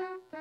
Okay,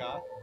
hold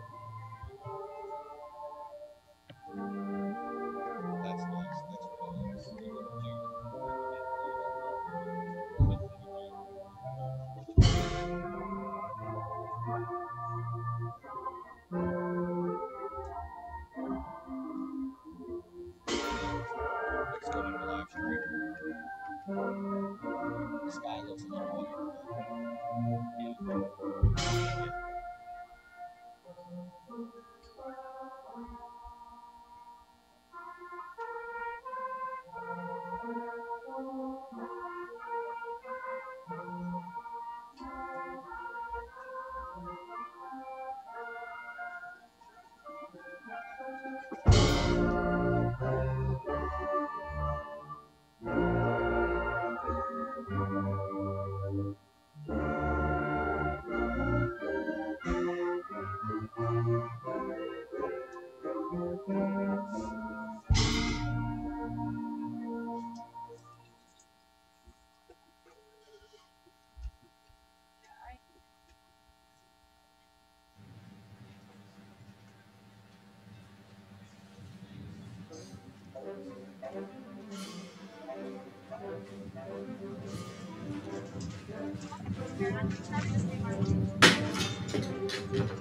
Yeah.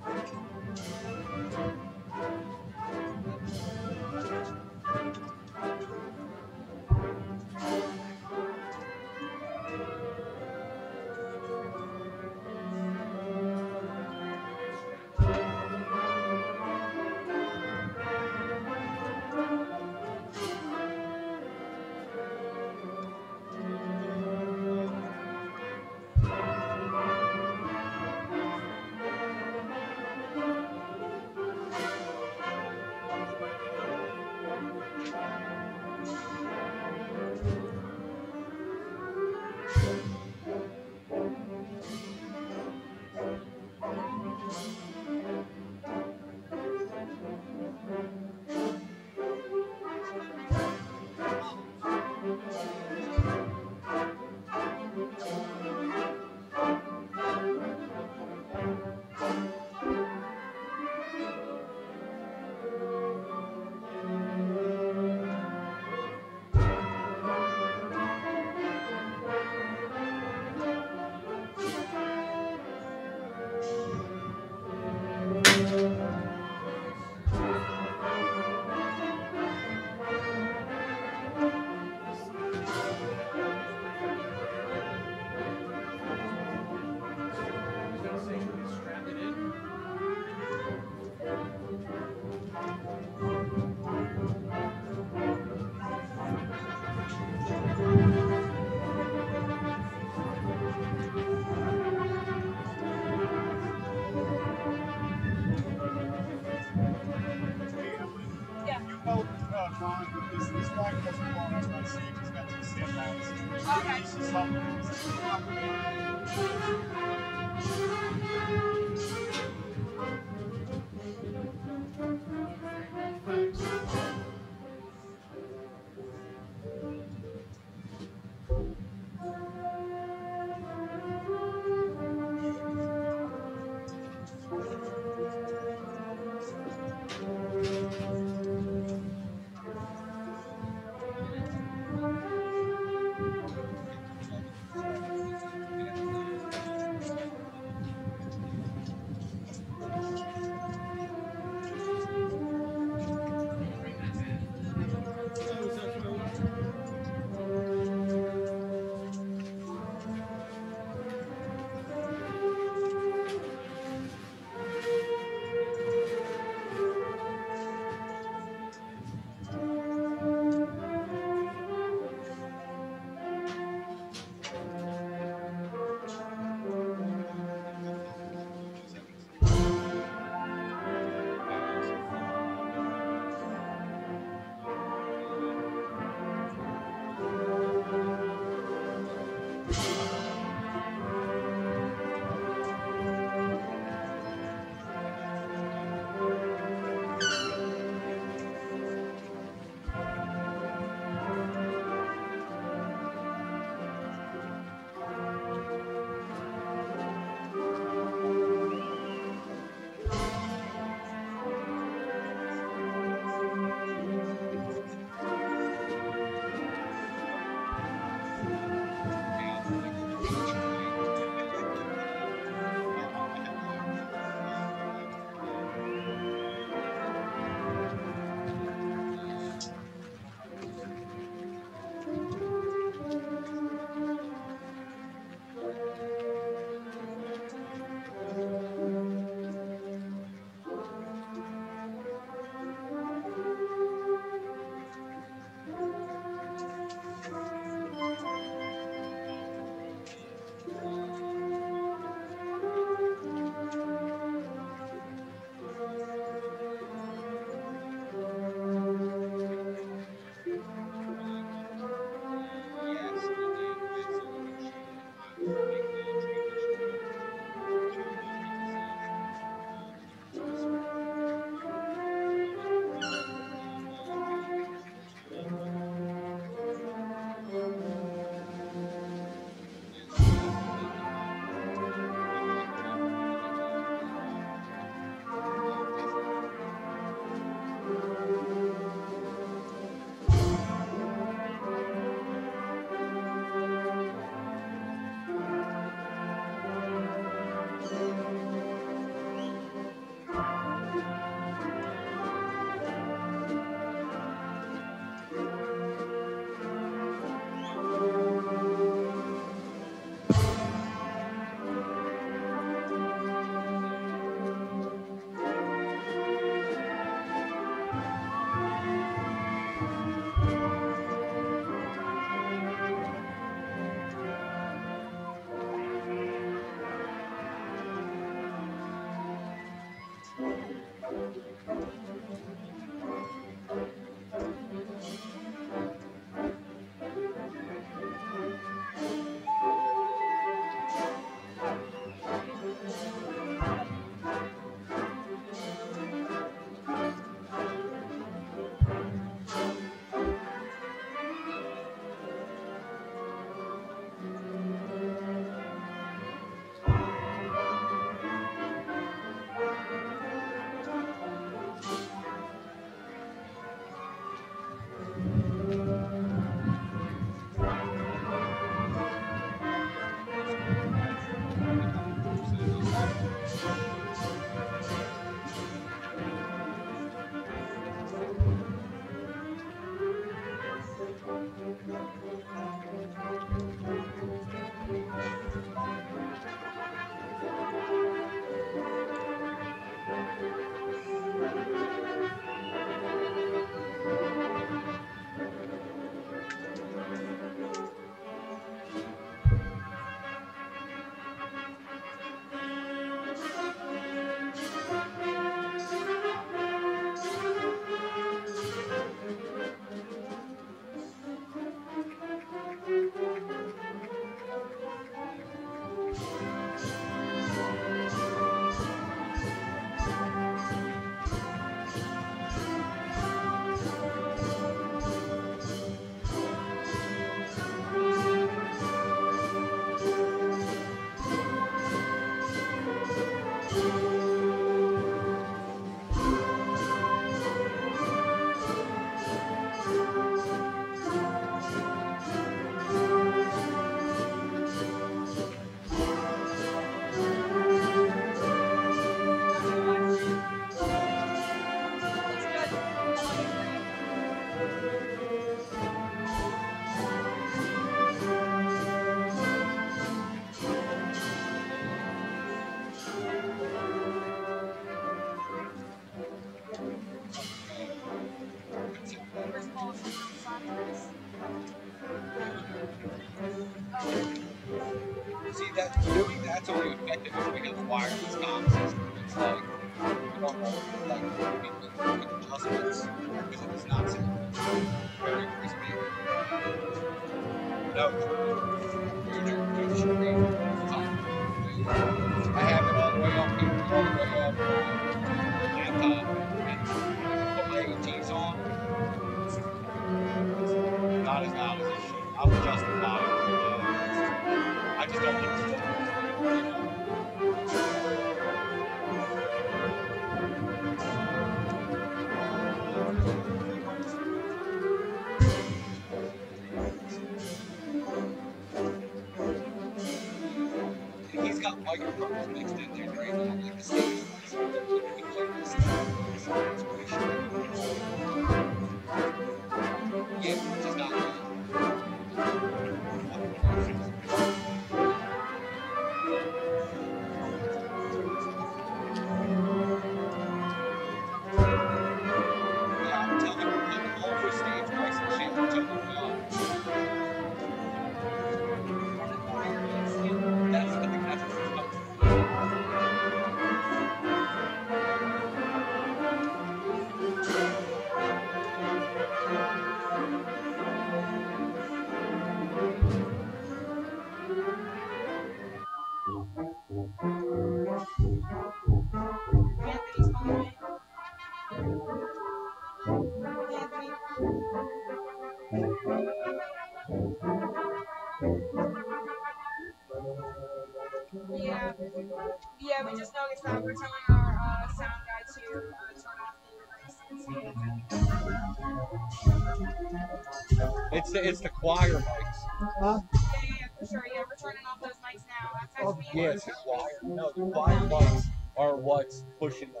Huh? Yeah, yeah, for sure. Yeah, we're turning off those mics now. That's oh, yes, wire. No, the wire mics are what's pushing the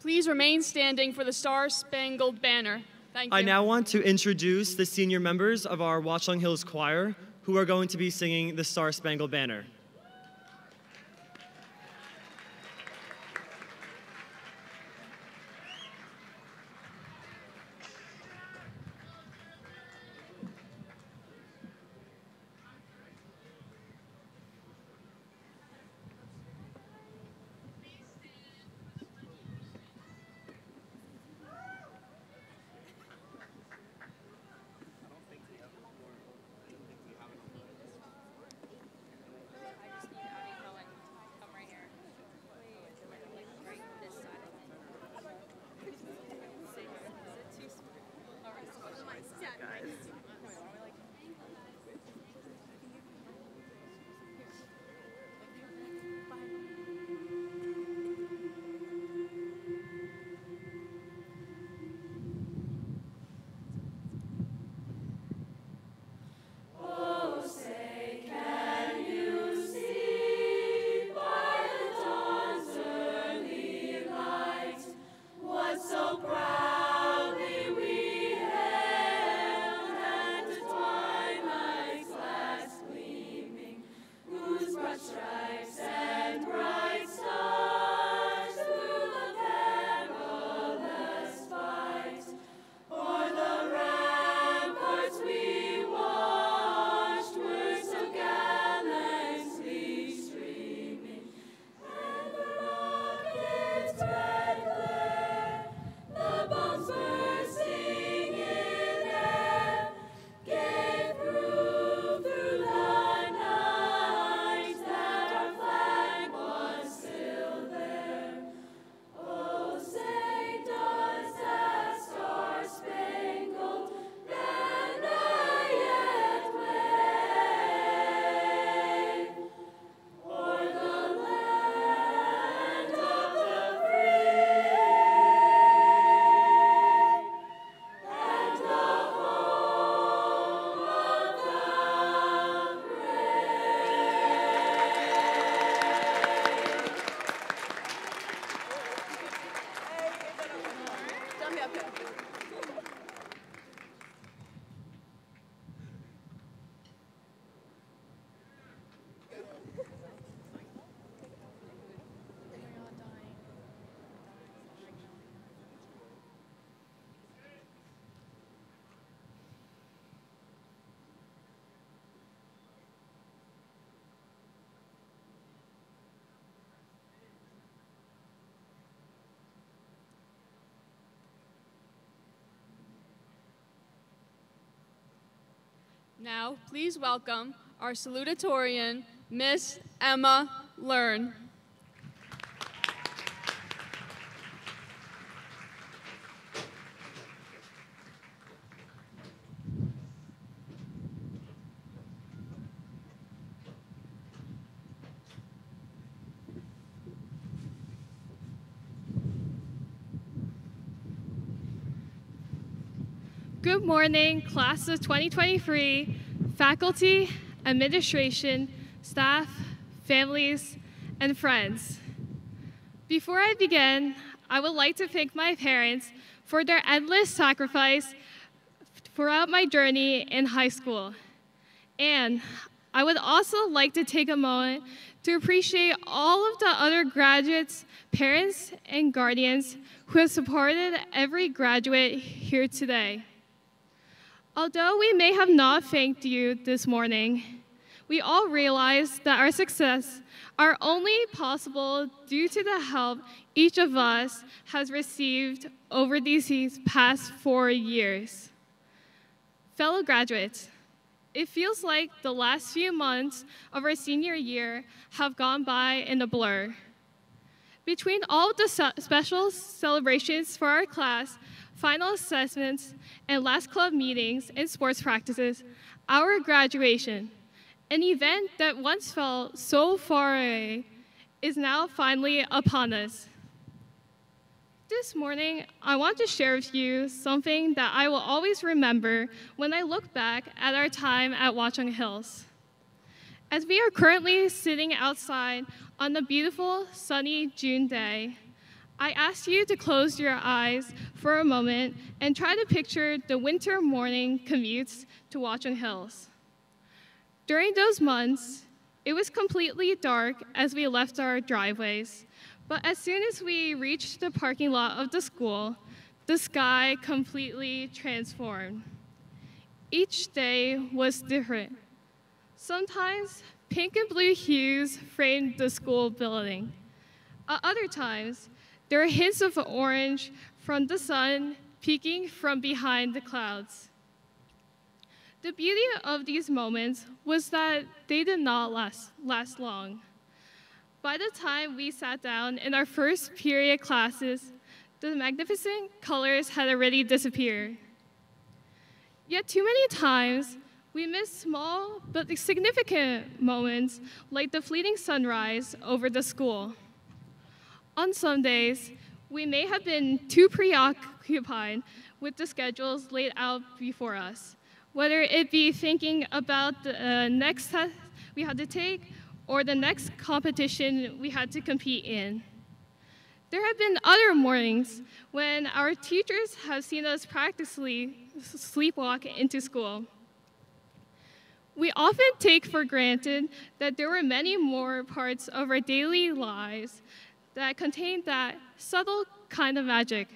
Please remain standing for the Star Spangled Banner. Thank you. I now want to introduce the senior members of our Watchung Hills Choir who are going to be singing the Star Spangled Banner. Now, please welcome our salutatorian, Miss Emma Leung. Good morning, class of 2023, faculty, administration, staff, families, and friends. Before I begin, I would like to thank my parents for their endless sacrifice throughout my journey in high school. And I would also like to take a moment to appreciate all of the other graduates, parents, and guardians who have supported every graduate here today. Although we may have not thanked you this morning, we all realize that our success are only possible due to the help each of us has received over these past four years. Fellow graduates, it feels like the last few months of our senior year have gone by in a blur. Between all the special celebrations for our class, final assessments, and last club meetings and sports practices, our graduation, an event that once felt so far away, is now finally upon us. This morning, I want to share with you something that I will always remember when I look back at our time at Watchung Hills. As we are currently sitting outside on a beautiful sunny June day, I ask you to close your eyes for a moment and try to picture the winter morning commutes to Watchung Hills. During those months, it was completely dark as we left our driveways, but as soon as we reached the parking lot of the school, the sky completely transformed. Each day was different. Sometimes pink and blue hues framed the school building. At other times, there are hints of orange from the sun peeking from behind the clouds. The beauty of these moments was that they did not last, last long. By the time we sat down in our first period classes, the magnificent colors had already disappeared. Yet too many times, we miss small but significant moments like the fleeting sunrise over the school. On some days, we may have been too preoccupied with the schedules laid out before us, whether it be thinking about the uh, next test we had to take or the next competition we had to compete in. There have been other mornings when our teachers have seen us practically sleepwalk into school. We often take for granted that there were many more parts of our daily lives that contained that subtle kind of magic.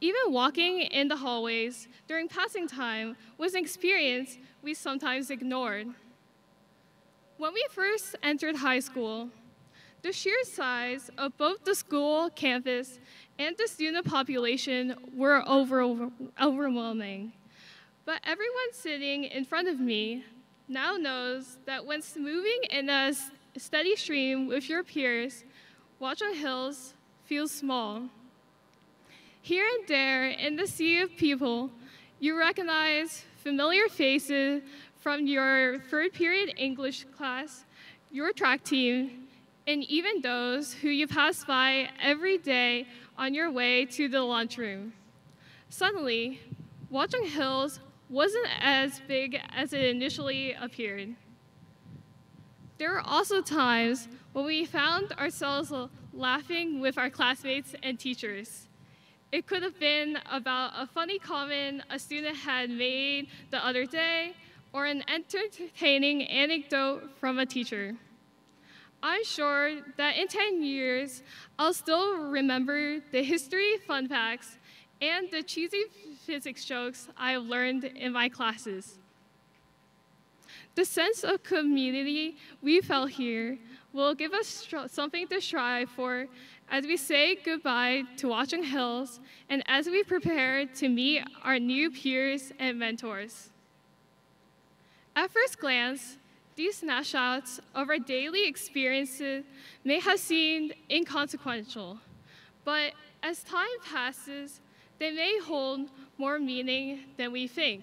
Even walking in the hallways during passing time was an experience we sometimes ignored. When we first entered high school, the sheer size of both the school campus and the student population were over, over, overwhelming. But everyone sitting in front of me now knows that when moving in a steady stream with your peers, Watchung Hills feels small. Here and there in the sea of people, you recognize familiar faces from your third period English class, your track team, and even those who you pass by every day on your way to the lunchroom. Suddenly, Watchung Hills wasn't as big as it initially appeared. There were also times when we found ourselves laughing with our classmates and teachers. It could have been about a funny comment a student had made the other day or an entertaining anecdote from a teacher. I'm sure that in 10 years, I'll still remember the history fun facts and the cheesy physics jokes I have learned in my classes. The sense of community we felt here will give us something to strive for as we say goodbye to Watchung Hills and as we prepare to meet our new peers and mentors. At first glance, these snapshots of our daily experiences may have seemed inconsequential, but as time passes, they may hold more meaning than we think.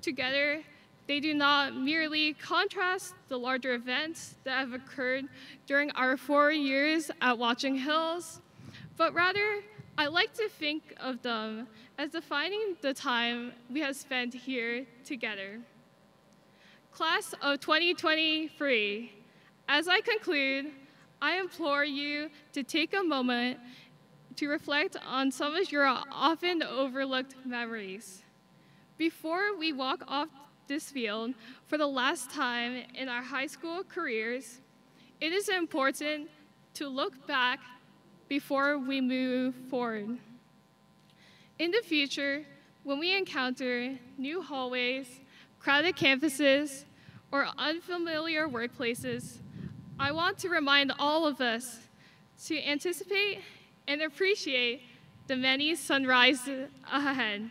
Together, they do not merely contrast the larger events that have occurred during our four years at Watchung Hills, but rather, I like to think of them as defining the time we have spent here together. Class of 2023, as I conclude, I implore you to take a moment to reflect on some of your often overlooked memories. Before we walk off this field for the last time in our high school careers, it is important to look back before we move forward. In the future, when we encounter new hallways, crowded campuses, or unfamiliar workplaces, I want to remind all of us to anticipate and appreciate the many sunrises ahead.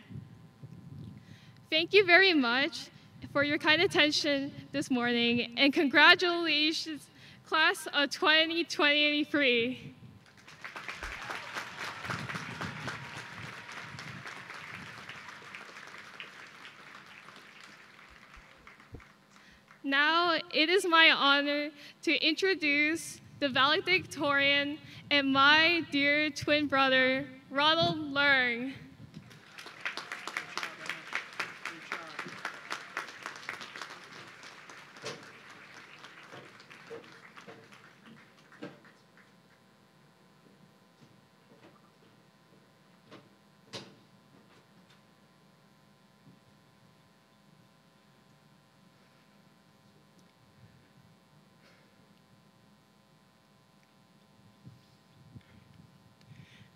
Thank you very much for your kind attention this morning, and congratulations, class of 2023. Now it is my honor to introduce the valedictorian and my dear twin brother, Ronald Leung.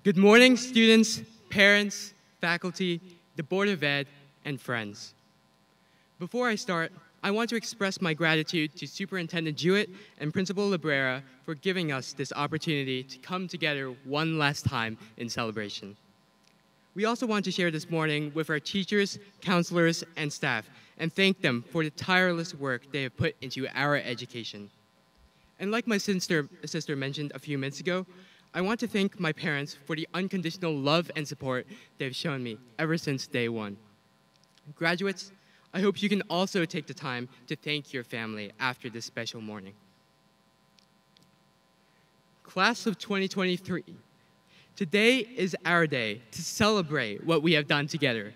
Good morning, students, parents, faculty, the Board of Ed, and friends. Before I start, I want to express my gratitude to Superintendent Jewett and Principal Librera for giving us this opportunity to come together one last time in celebration. We also want to share this morning with our teachers, counselors, and staff and thank them for the tireless work they have put into our education. And like my sister, sister mentioned a few minutes ago, I want to thank my parents for the unconditional love and support they've shown me ever since day one. Graduates, I hope you can also take the time to thank your family after this special morning. Class of 2023, today is our day to celebrate what we have done together.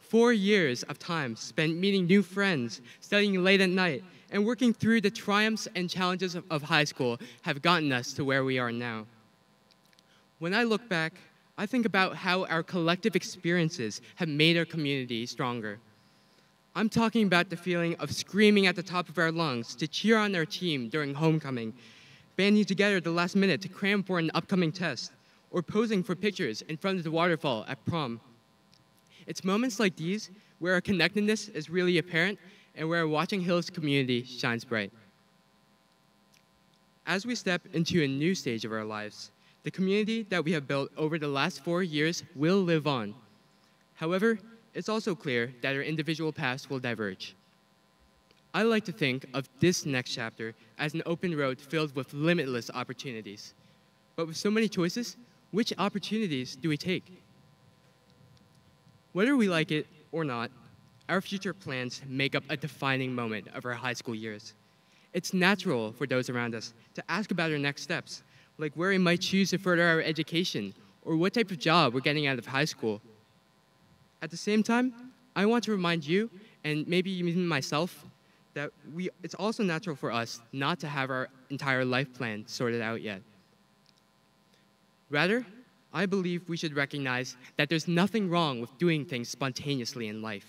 Four years of time spent meeting new friends, studying late at night, and working through the triumphs and challenges of, high school have gotten us to where we are now. When I look back, I think about how our collective experiences have made our community stronger. I'm talking about the feeling of screaming at the top of our lungs to cheer on our team during homecoming, banding together at the last minute to cram for an upcoming test, or posing for pictures in front of the waterfall at prom. It's moments like these where our connectedness is really apparent and where our Watchung Hills community shines bright. As we step into a new stage of our lives, the community that we have built over the last four years will live on. However, it's also clear that our individual paths will diverge. I like to think of this next chapter as an open road filled with limitless opportunities. But with so many choices, which opportunities do we take? Whether we like it or not, our future plans make up a defining moment of our high school years. It's natural for those around us to ask about our next steps like where we might choose to further our education or what type of job we're getting out of high school. At the same time, I want to remind you, and maybe even myself, that we, it's also natural for us not to have our entire life plan sorted out yet. Rather, I believe we should recognize that there's nothing wrong with doing things spontaneously in life.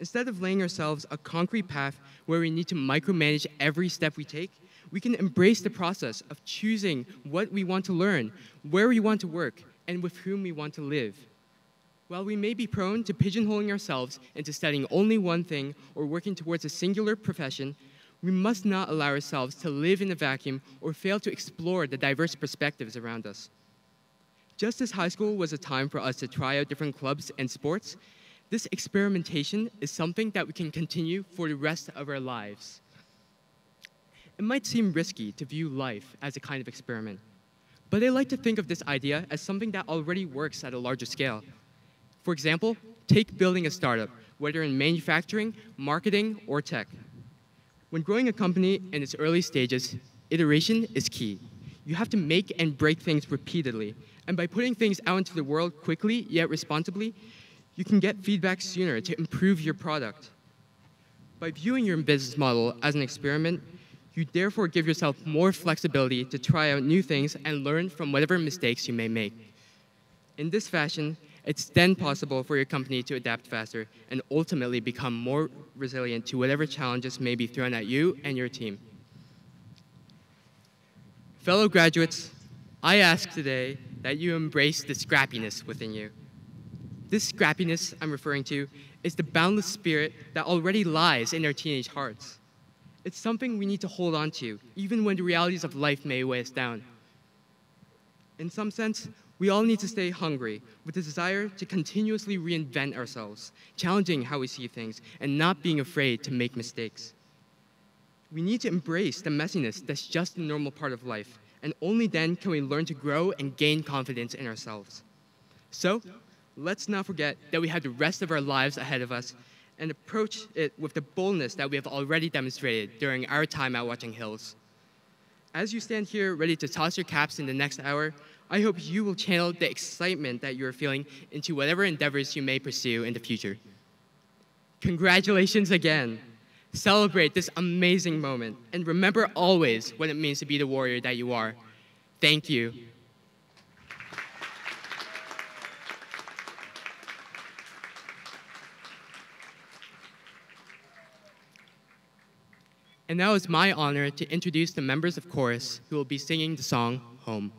Instead of laying ourselves a concrete path where we need to micromanage every step we take, we can embrace the process of choosing what we want to learn, where we want to work, and with whom we want to live. While we may be prone to pigeonholing ourselves into studying only one thing or working towards a singular profession, we must not allow ourselves to live in a vacuum or fail to explore the diverse perspectives around us. Just as high school was a time for us to try out different clubs and sports, this experimentation is something that we can continue for the rest of our lives. It might seem risky to view life as a kind of experiment, but I like to think of this idea as something that already works at a larger scale. For example, take building a startup, whether in manufacturing, marketing, or tech. When growing a company in its early stages, iteration is key. You have to make and break things repeatedly, and by putting things out into the world quickly yet responsibly, you can get feedback sooner to improve your product. By viewing your business model as an experiment, you therefore give yourself more flexibility to try out new things and learn from whatever mistakes you may make. In this fashion, it's then possible for your company to adapt faster and ultimately become more resilient to whatever challenges may be thrown at you and your team. Fellow graduates, I ask today that you embrace the scrappiness within you. This scrappiness I'm referring to is the boundless spirit that already lies in our teenage hearts. It's something we need to hold on to, even when the realities of life may weigh us down. In some sense, we all need to stay hungry with the desire to continuously reinvent ourselves, challenging how we see things, and not being afraid to make mistakes. We need to embrace the messiness that's just a normal part of life, and only then can we learn to grow and gain confidence in ourselves. So, let's not forget that we have the rest of our lives ahead of us and approach it with the boldness that we have already demonstrated during our time at Watchung Hills. As you stand here ready to toss your caps in the next hour, I hope you will channel the excitement that you are feeling into whatever endeavors you may pursue in the future. Congratulations again. Celebrate this amazing moment and remember always what it means to be the warrior that you are. Thank you. And now it's my honor to introduce the members of chorus who will be singing the song Home.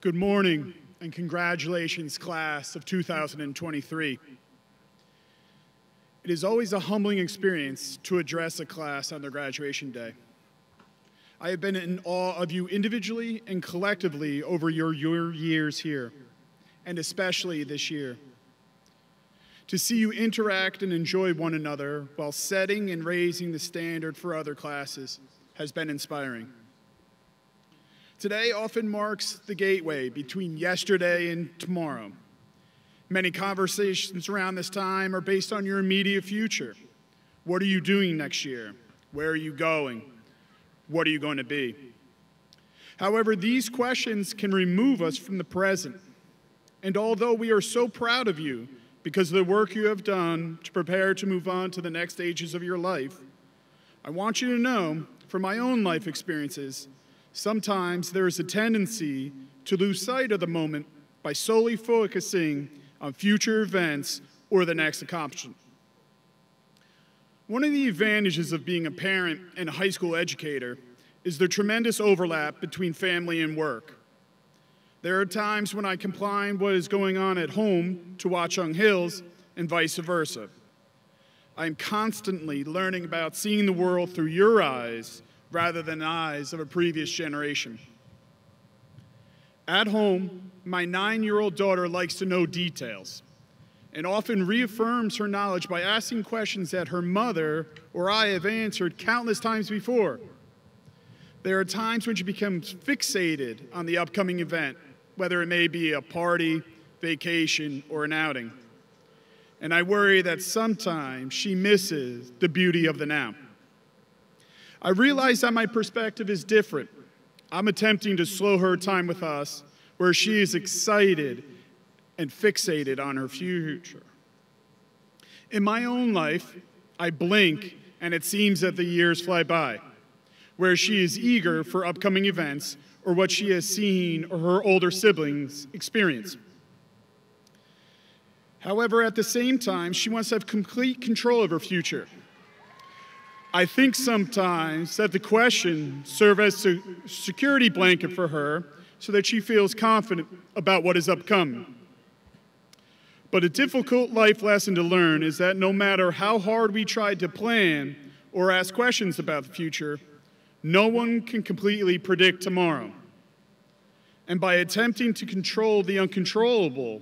Good morning and congratulations, class of 2023. It is always a humbling experience to address a class on their graduation day. I have been in awe of you individually and collectively over your, your years here, and especially this year. To see you interact and enjoy one another while setting and raising the standard for other classes has been inspiring. Today often marks the gateway between yesterday and tomorrow. Many conversations around this time are based on your immediate future. What are you doing next year? Where are you going? What are you going to be? However, these questions can remove us from the present. And although we are so proud of you because of the work you have done to prepare to move on to the next stages of your life, I want you to know from my own life experiences Sometimes there is a tendency to lose sight of the moment by solely focusing on future events or the next accomplishment. One of the advantages of being a parent and a high school educator is the tremendous overlap between family and work. There are times when I combine what is going on at home to Watchung Hills and vice versa. I am constantly learning about seeing the world through your eyes rather than eyes of a previous generation. At home, my nine year old daughter likes to know details and often reaffirms her knowledge by asking questions that her mother or I have answered countless times before. There are times when she becomes fixated on the upcoming event, whether it may be a party, vacation, or an outing. And I worry that sometimes she misses the beauty of the now. I realize that my perspective is different. I'm attempting to slow her time with us, where she is excited and fixated on her future. In my own life, I blink and it seems that the years fly by, where she is eager for upcoming events or what she has seen or her older siblings experience. However, at the same time, she wants to have complete control of her future I think sometimes that the question serve as a security blanket for her so that she feels confident about what is upcoming. But a difficult life lesson to learn is that no matter how hard we try to plan or ask questions about the future, no one can completely predict tomorrow. And by attempting to control the uncontrollable,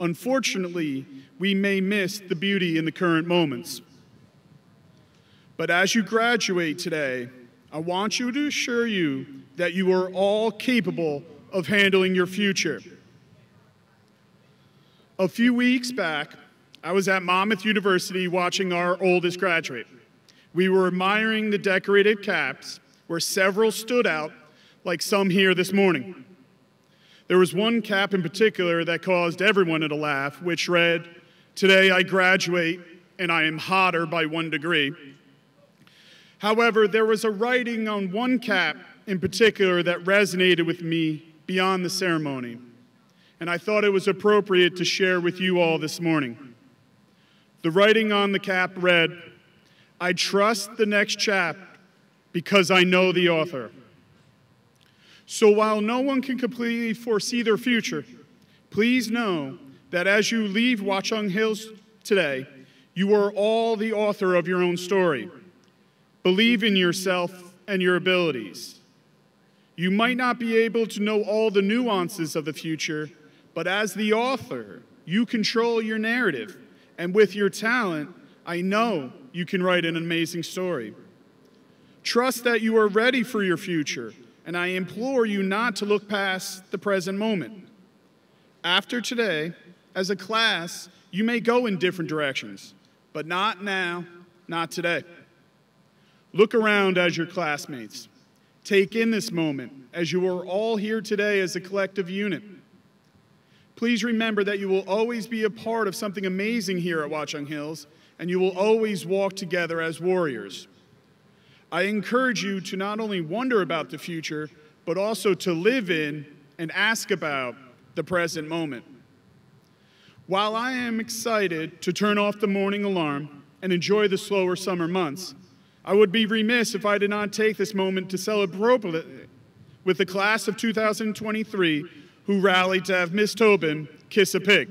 unfortunately, we may miss the beauty in the current moments. But as you graduate today, I want you to assure you that you are all capable of handling your future. A few weeks back, I was at Monmouth University watching our oldest graduate. We were admiring the decorated caps, where several stood out, like some here this morning. There was one cap in particular that caused everyone to laugh, which read, Today I graduate and I am hotter by one degree. However, there was a writing on one cap in particular that resonated with me beyond the ceremony, and I thought it was appropriate to share with you all this morning. The writing on the cap read, I trust the next chap because I know the author. So while no one can completely foresee their future, please know that as you leave Watchung Hills today, you are all the author of your own story. Believe in yourself and your abilities. You might not be able to know all the nuances of the future, but as the author, you control your narrative. And with your talent, I know you can write an amazing story. Trust that you are ready for your future, and I implore you not to look past the present moment. After today, as a class, you may go in different directions, but not now, not today. Look around as your classmates. Take in this moment as you are all here today as a collective unit. Please remember that you will always be a part of something amazing here at Watchung Hills, and you will always walk together as warriors. I encourage you to not only wonder about the future, but also to live in and ask about the present moment. While I am excited to turn off the morning alarm and enjoy the slower summer months, I would be remiss if I did not take this moment to celebrate with the class of 2023 who rallied to have Miss Tobin kiss a pig.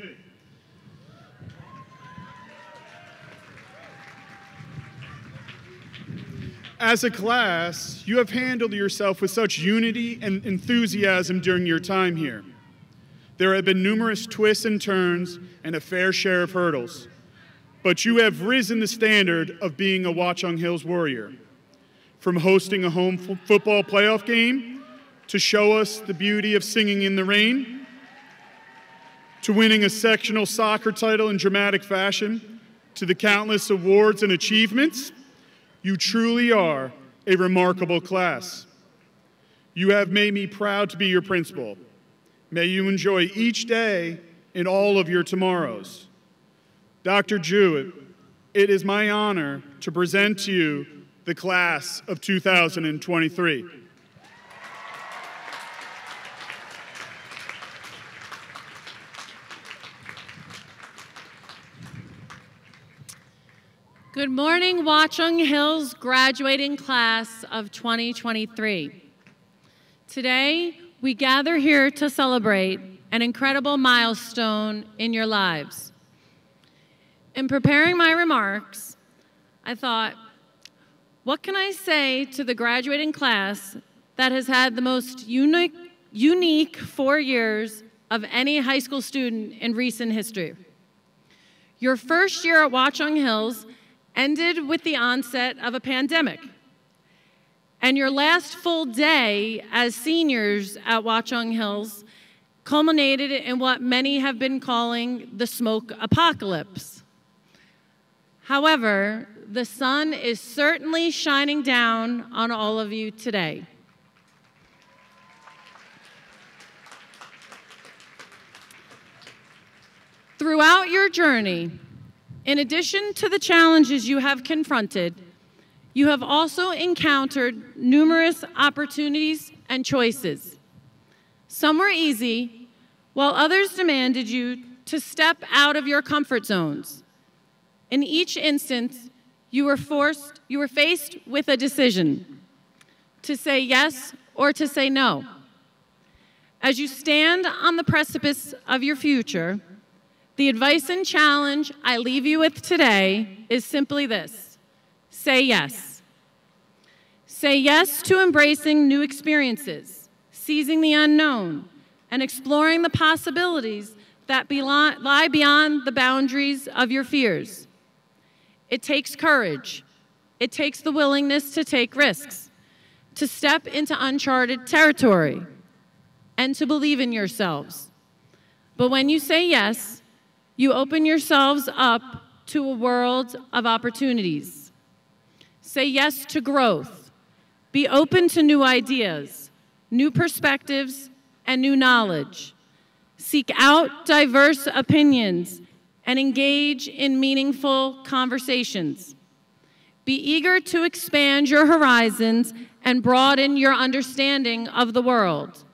As a class, you have handled yourself with such unity and enthusiasm during your time here. There have been numerous twists and turns and a fair share of hurdles. But you have risen the standard of being a Watchung Hills Warrior. From hosting a home football playoff game to show us the beauty of singing in the rain, to winning a sectional soccer title in dramatic fashion, to the countless awards and achievements, you truly are a remarkable class. You have made me proud to be your principal. May you enjoy each day and all of your tomorrows. Dr. Jewett, it is my honor to present to you the class of 2023. Good morning, Watchung Hills graduating class of 2023. Today, we gather here to celebrate an incredible milestone in your lives. In preparing my remarks, I thought, what can I say to the graduating class that has had the most unique, unique four years of any high school student in recent history? Your first year at Watchung Hills ended with the onset of a pandemic. And your last full day as seniors at Watchung Hills culminated in what many have been calling the smoke apocalypse. However, the sun is certainly shining down on all of you today. Throughout your journey, in addition to the challenges you have confronted, you have also encountered numerous opportunities and choices. Some were easy, while others demanded you to step out of your comfort zones. In each instance, you were forced, you were faced with a decision to say yes or to say no. As you stand on the precipice of your future, the advice and challenge I leave you with today is simply this say yes. Say yes to embracing new experiences, seizing the unknown, and exploring the possibilities that lie beyond the boundaries of your fears. It takes courage. It takes the willingness to take risks, to step into uncharted territory, and to believe in yourselves. But when you say yes, you open yourselves up to a world of opportunities. Say yes to growth. Be open to new ideas, new perspectives, and new knowledge. Seek out diverse opinions and engage in meaningful conversations. Be eager to expand your horizons and broaden your understanding of the world.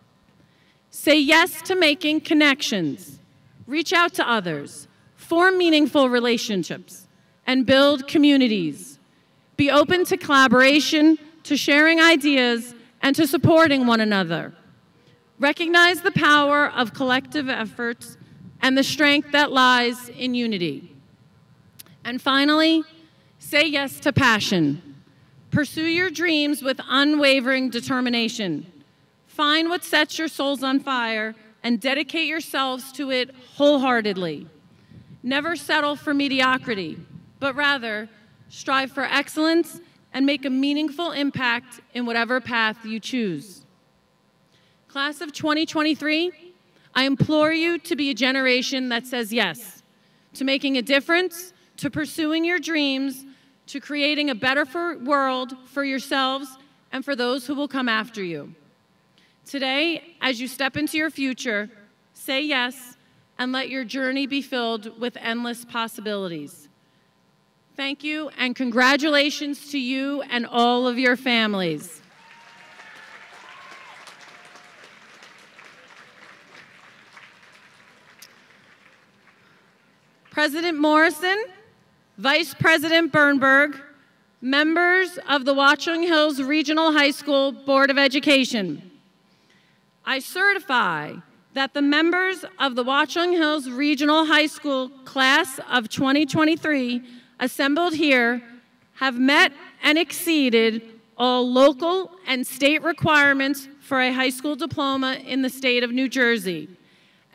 Say yes to making connections. Reach out to others. Form meaningful relationships and build communities. Be open to collaboration, to sharing ideas, and to supporting one another. Recognize the power of collective efforts and the strength that lies in unity. And finally, say yes to passion. Pursue your dreams with unwavering determination. Find what sets your souls on fire and dedicate yourselves to it wholeheartedly. Never settle for mediocrity, but rather strive for excellence and make a meaningful impact in whatever path you choose. Class of 2023, I implore you to be a generation that says yes to making a difference, to pursuing your dreams, to creating a better for world for yourselves and for those who will come after you. Today, as you step into your future, say yes and let your journey be filled with endless possibilities. Thank you and congratulations to you and all of your families. President Morrison, Vice President Bernberg, members of the Watchung Hills Regional High School Board of Education. I certify that the members of the Watchung Hills Regional High School class of 2023 assembled here have met and exceeded all local and state requirements for a high school diploma in the state of New Jersey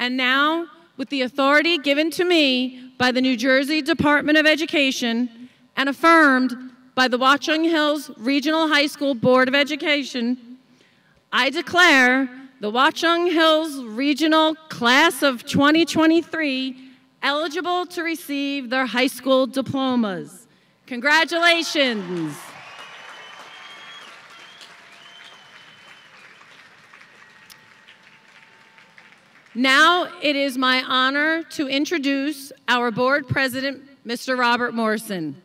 And now, with the authority given to me by the New Jersey Department of Education and affirmed by the Watchung Hills Regional High School Board of Education, I declare the Watchung Hills Regional Class of 2023 eligible to receive their high school diplomas. Congratulations. Now it is my honor to introduce our board president, Mr. Robert Morrison.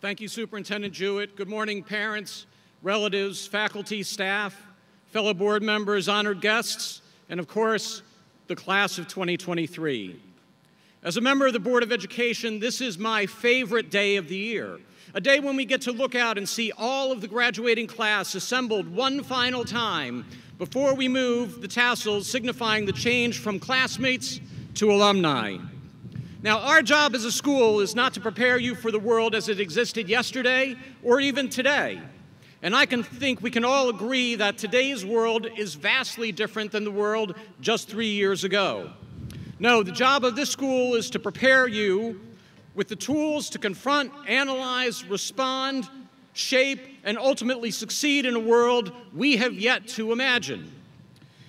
Thank you, Superintendent Jewett. Good morning, parents, relatives, faculty, staff, fellow board members, honored guests, and of course, the class of 2023. As a member of the Board of Education, this is my favorite day of the year a day when we get to look out and see all of the graduating class assembled one final time before we move the tassels signifying the change from classmates to alumni. Now, our job as a school is not to prepare you for the world as it existed yesterday or even today. And I can think we can all agree that today's world is vastly different than the world just three years ago. No, the job of this school is to prepare you with the tools to confront, analyze, respond, shape, and ultimately succeed in a world we have yet to imagine.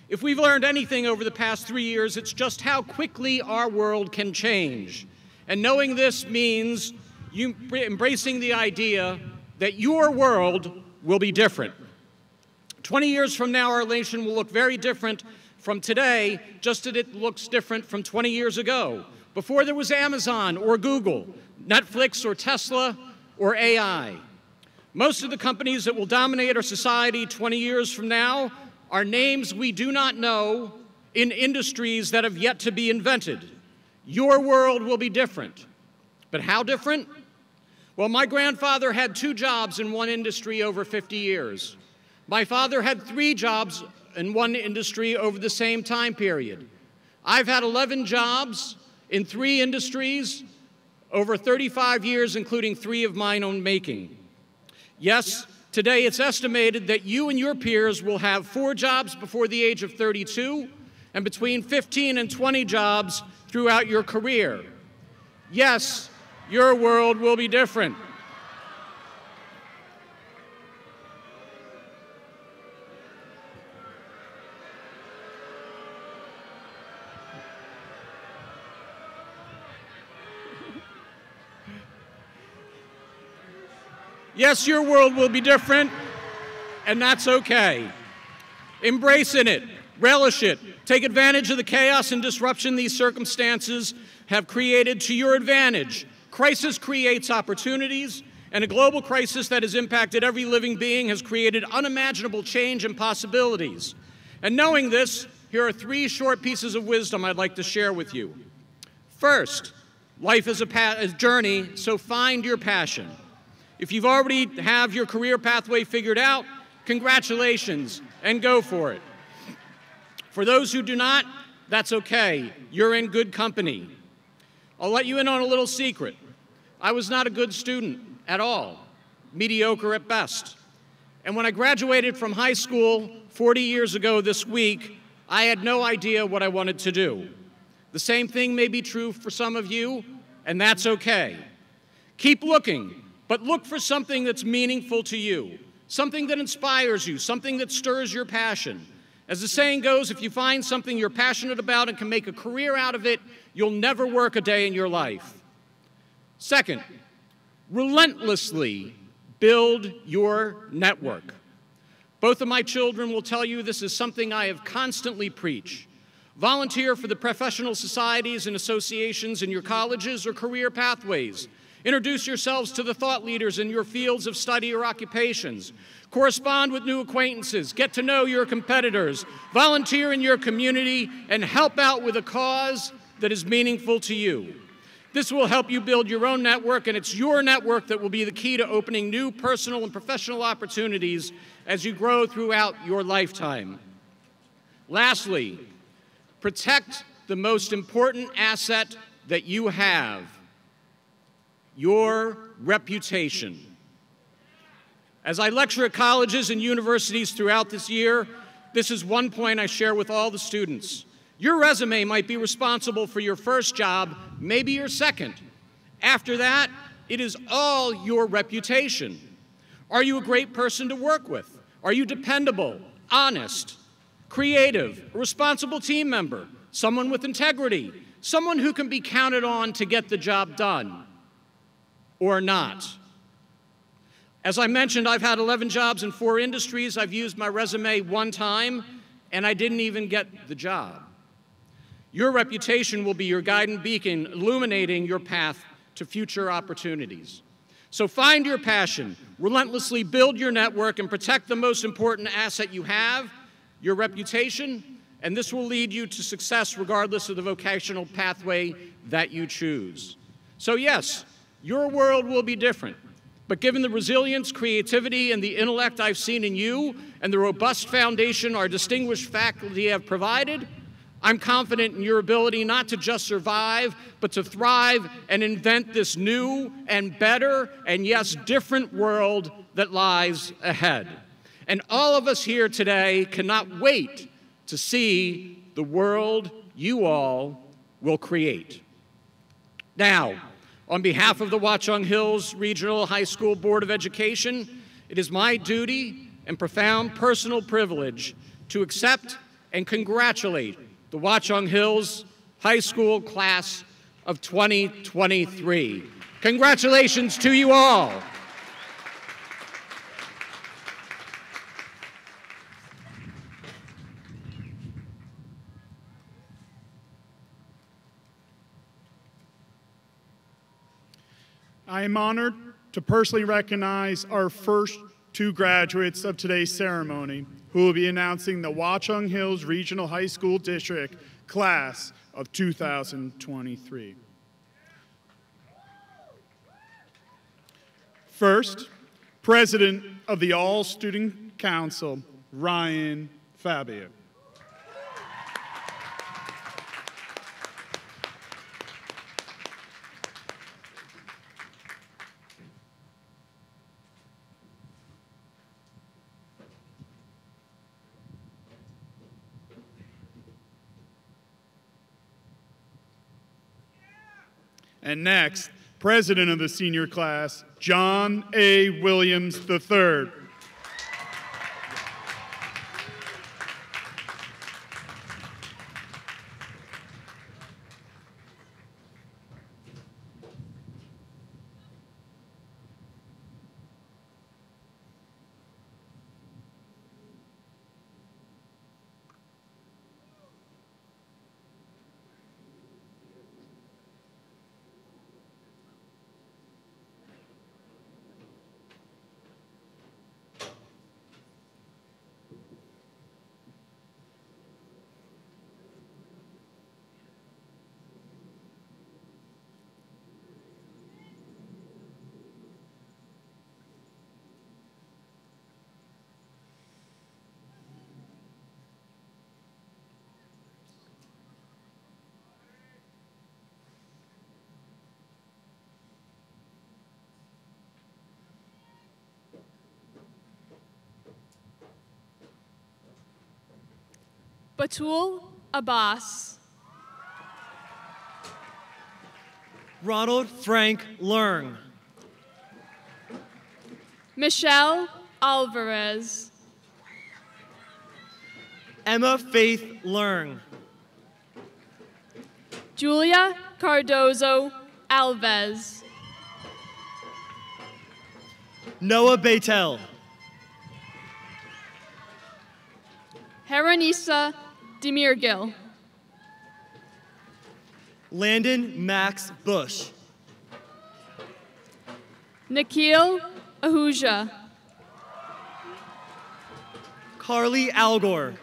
If we've learned anything over the past three years, it's just how quickly our world can change. And knowing this means you embracing the idea that your world will be different. 20 years from now, our nation will look very different from today, just as it looks different from 20 years ago before there was Amazon or Google, Netflix or Tesla or AI. Most of the companies that will dominate our society 20 years from now are names we do not know in industries that have yet to be invented. Your world will be different. But how different? Well, my grandfather had two jobs in one industry over 50 years. My father had three jobs in one industry over the same time period. I've had 11 jobs in three industries over 35 years, including three of mine own making. Yes, today it's estimated that you and your peers will have four jobs before the age of 32 and between 15 and 20 jobs throughout your career. Yes, your world will be different. Yes, your world will be different, and that's okay. Embrace in it, relish it, take advantage of the chaos and disruption these circumstances have created to your advantage. Crisis creates opportunities, and a global crisis that has impacted every living being has created unimaginable change and possibilities. And knowing this, here are three short pieces of wisdom I'd like to share with you. First, life is a, a journey, so find your passion. If you've already have your career pathway figured out, congratulations and go for it. For those who do not, that's okay. You're in good company. I'll let you in on a little secret. I was not a good student at all, mediocre at best. And when I graduated from high school 40 years ago this week, I had no idea what I wanted to do. The same thing may be true for some of you, and that's okay. Keep looking, but look for something that's meaningful to you, something that inspires you, something that stirs your passion. As the saying goes, if you find something you're passionate about and can make a career out of it, you'll never work a day in your life. Second, relentlessly build your network. Both of my children will tell you this is something I have constantly preached. Volunteer for the professional societies and associations in your colleges or career pathways. Introduce yourselves to the thought leaders in your fields of study or occupations. Correspond with new acquaintances. Get to know your competitors. Volunteer in your community and help out with a cause that is meaningful to you. This will help you build your own network, and it's your network that will be the key to opening new personal and professional opportunities as you grow throughout your lifetime. Lastly, protect the most important asset that you have your reputation. As I lecture at colleges and universities throughout this year, this is one point I share with all the students. Your resume might be responsible for your first job, maybe your second. After that, it is all your reputation. Are you a great person to work with? Are you dependable, honest, creative, a responsible team member, someone with integrity, someone who can be counted on to get the job done? Or not? As I mentioned, I've had 11 jobs in four industries. I've used my resume one time, and I didn't even get the job. Your reputation will be your guiding beacon, illuminating your path to future opportunities. So find your passion, relentlessly build your network, and protect the most important asset you have, your reputation, and this will lead you to success regardless of the vocational pathway that you choose. So, yes, your world will be different. But given the resilience, creativity, and the intellect I've seen in you, and the robust foundation our distinguished faculty have provided, I'm confident in your ability not to just survive, but to thrive and invent this new and better and, yes, different world that lies ahead. And all of us here today cannot wait to see the world you all will create. Now, on behalf of the Watchung Hills Regional High School Board of Education, it is my duty and profound personal privilege to accept and congratulate the Watchung Hills High School class of 2023. Congratulations to you all. I am honored to personally recognize our first two graduates of today's ceremony who will be announcing the Watchung Hills Regional High School District class of 2023. First, President of the All Student Council, Ryan Fabio. And next, president of the senior class, John A. Williams III. Batul Abbas. Ronald Frank Leung. Michelle Alvarez. Emma Faith Leung. Julia Cardozo Alves. Noah Beitel. Heronisa Demirgil. Landon Max Bush. Nikhil Ahuja. Carly Algor.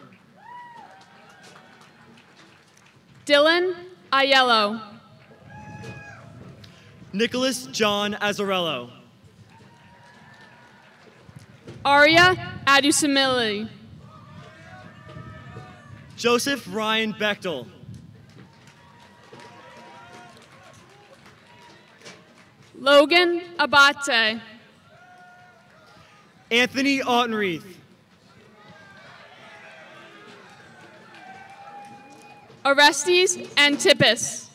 Dylan Aiello. Nicholas John Azarello. Arya Adusamili. Joseph Ryan Bechtel. Logan Abate. Anthony Autenreith. Orestes Antipas.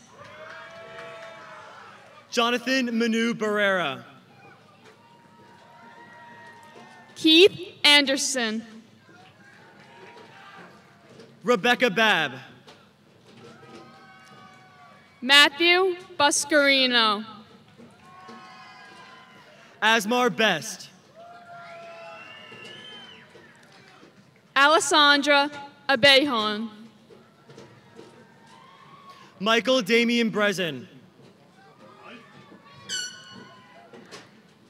Jonathan Manu Barrera. Keith Anderson. Rebecca Babb. Matthew Buscarino. Asmar Best. Alessandra Abejon. Michael Damian Brezen.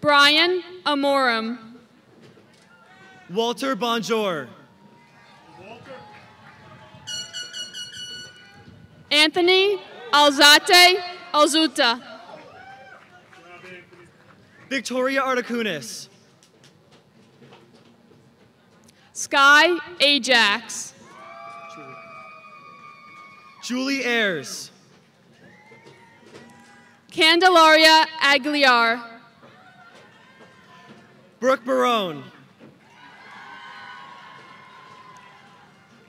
Brian Amorum. Walter Bonjour. Anthony Alzate Alzuta. Victoria Articunis. Sky Ajax. Julie Ayers. Candelaria Aguilar. Brooke Barone.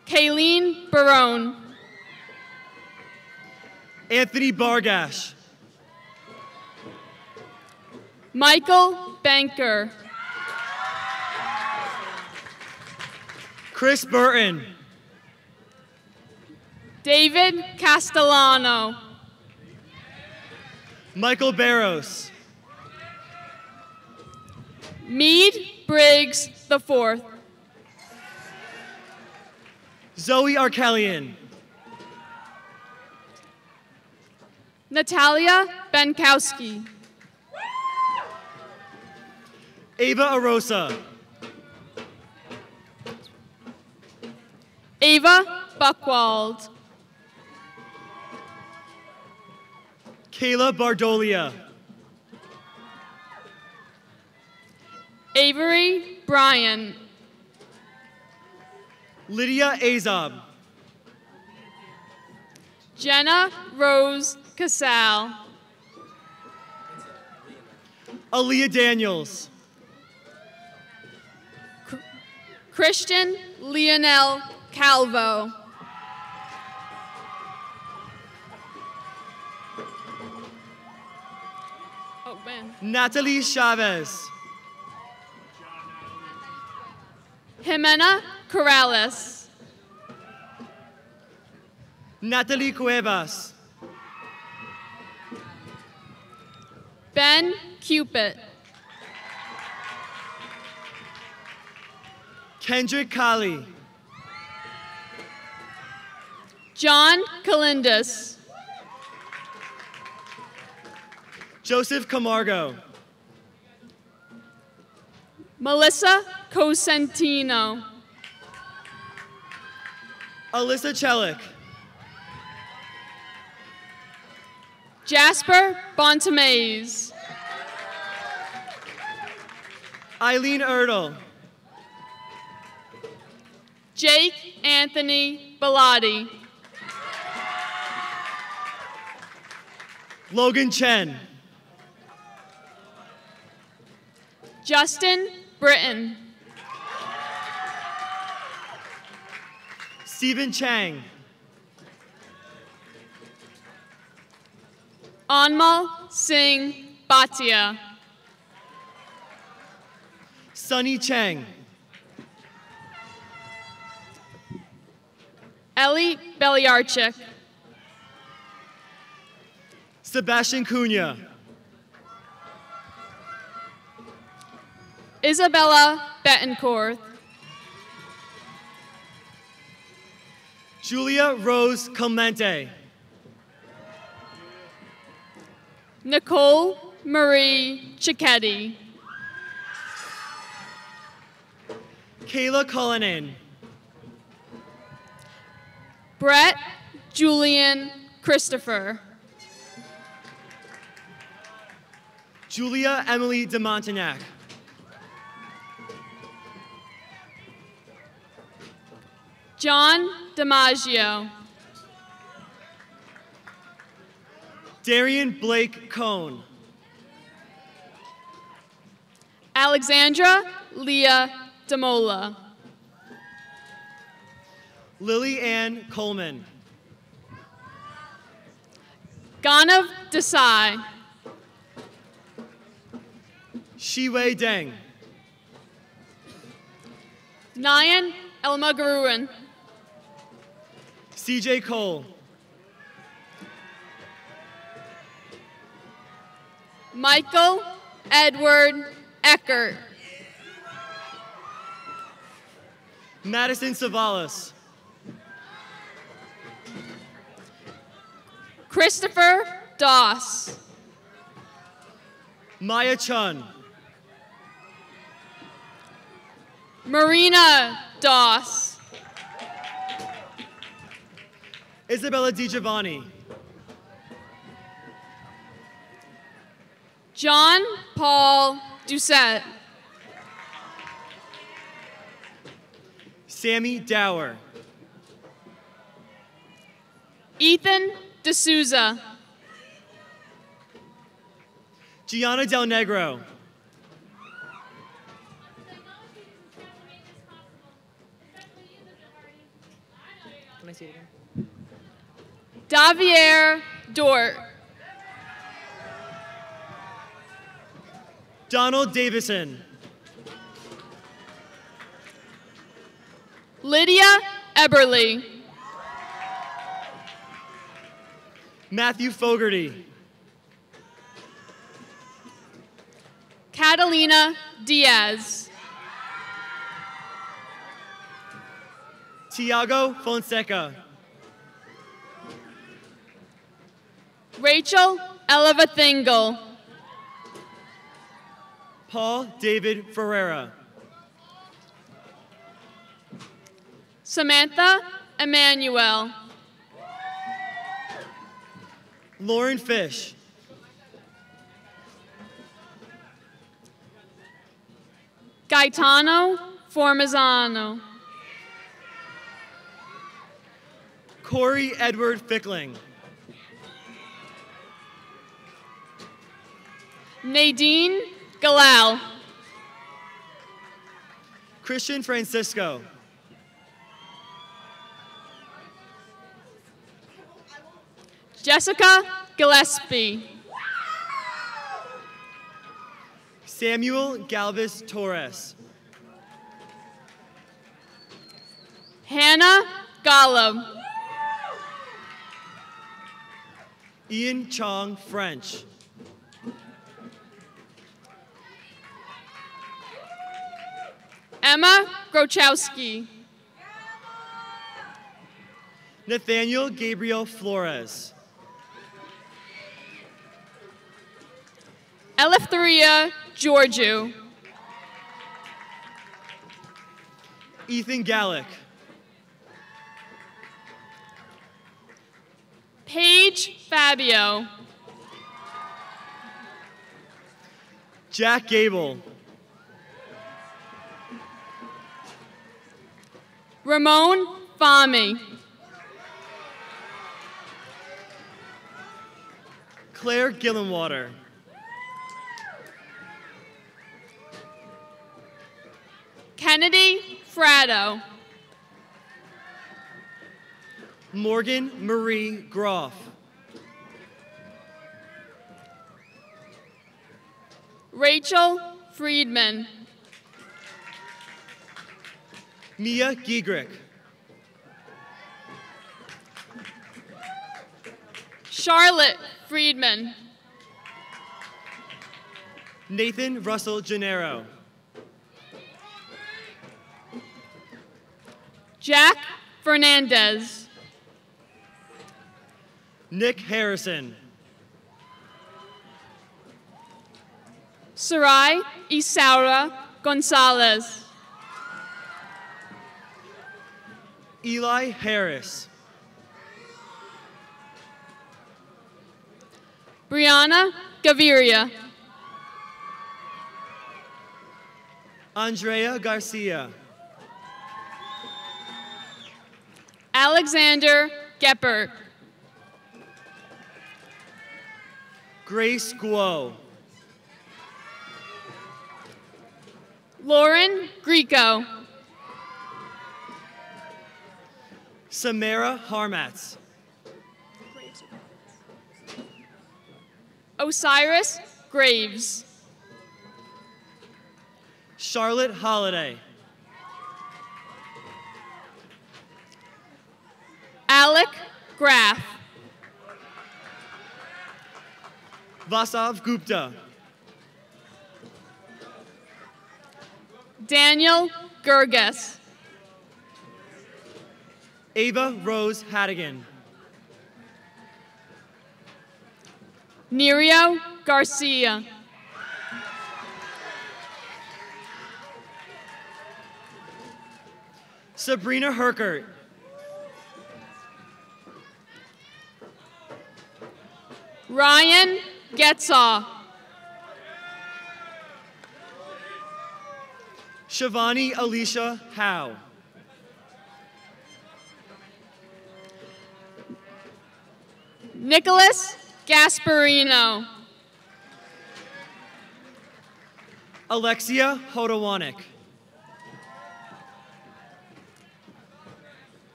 Kayleen Barone. Anthony Bargash. Michael Banker. Chris Burton. David Castellano. Michael Barros. Mead Briggs IV. Zoe Arkelian. Natalia Benkowski. Ava Arosa. Ava Buckwald. Kayla Bardolia. Avery Bryan. Lydia Azob. Jenna Rose Casal. Aaliyah Daniels. Christian Lionel Calvo. Oh, man. Natalie Chavez. Jimena Corrales. Natalie Cuevas. Ben Cupid. Kendrick Colley. John Calindus. Joseph Camargo. Melissa Cosentino. Alyssa Chelik. Jasper Bontemaze. Eileen Erdl. Jake Anthony Bellotti. Logan Chen. Justin Britton. Stephen Chang. Anmal Singh Bhatia. Sunny Chang. Ellie Beliarchik. Sebastian Cunha. Isabella Betancourt. Julia Rose Clemente. Nicole Marie Cicchetti. Kayla Cullinan. Brett Julian Christopher. Julia Emily de Montagnac. John DiMaggio. Darian Blake Cohn. Alexandra Leah Demola. Lily Ann Coleman. Ganav Desai. Shiwei Deng. Nyan Elmagaruan. CJ Cole. Michael Edward Eckert. Madison Savalas. Christopher Doss. Maya Chun. Marina Doss. Isabella DiGiovanni. John Paul Doucette. Sammy Dower. Ethan D'Souza. Gianna Del Negro. Can I see it again? Davier Dort. Donald Davison. Lydia Eberly. Matthew Fogarty. Catalina Diaz. Tiago Fonseca. Rachel Elevathingle. Paul David Ferreira. Samantha Emmanuel. Lauren Fish. Gaetano Formazano. Corey Edward Fickling. Nadine Galal. Christian Francisco. Jessica Gillespie. Samuel Galvez Torres. Hannah Gallo. Ian Chong French. Emma Grochowski. Nathaniel Gabriel Flores. Eleftheria Georgiou. Ethan Gallick. Paige Fabio. Jack Gable. Ramon Fami. Claire Gillenwater. Kennedy Fratto. Morgan Marie Groff. Rachel Friedman. Mia Giegrick. Charlotte Friedman. Nathan Russell Gennaro. Jack Fernandez. Nick Harrison. Sarai Isaura Gonzalez. Eli Harris. Brianna Gaviria. Andrea Garcia. Alexander Geppert. Grace Guo. Lauren Greco. Samara Harmatz. Osiris Graves. Charlotte Holiday. Alec Graff. Vasav Gupta. Daniel Gerges. Ava Rose Hadigan. Nerio Garcia. Sabrina Herkert. Ryan Getsaw. Shivani Alicia Howe. Nicholas Gasparino. Alexia Hodawanik.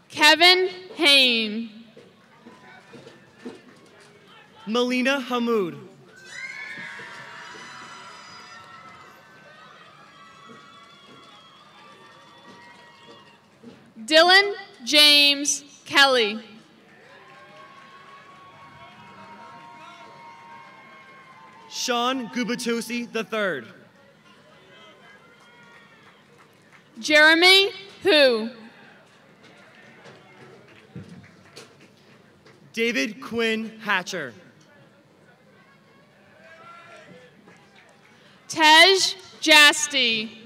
Kevin Hain. Melina Hamoud. Dylan James Kelly. Sean Gubatusi III. Jeremy Hu. David Quinn Hatcher. Tej Jasty.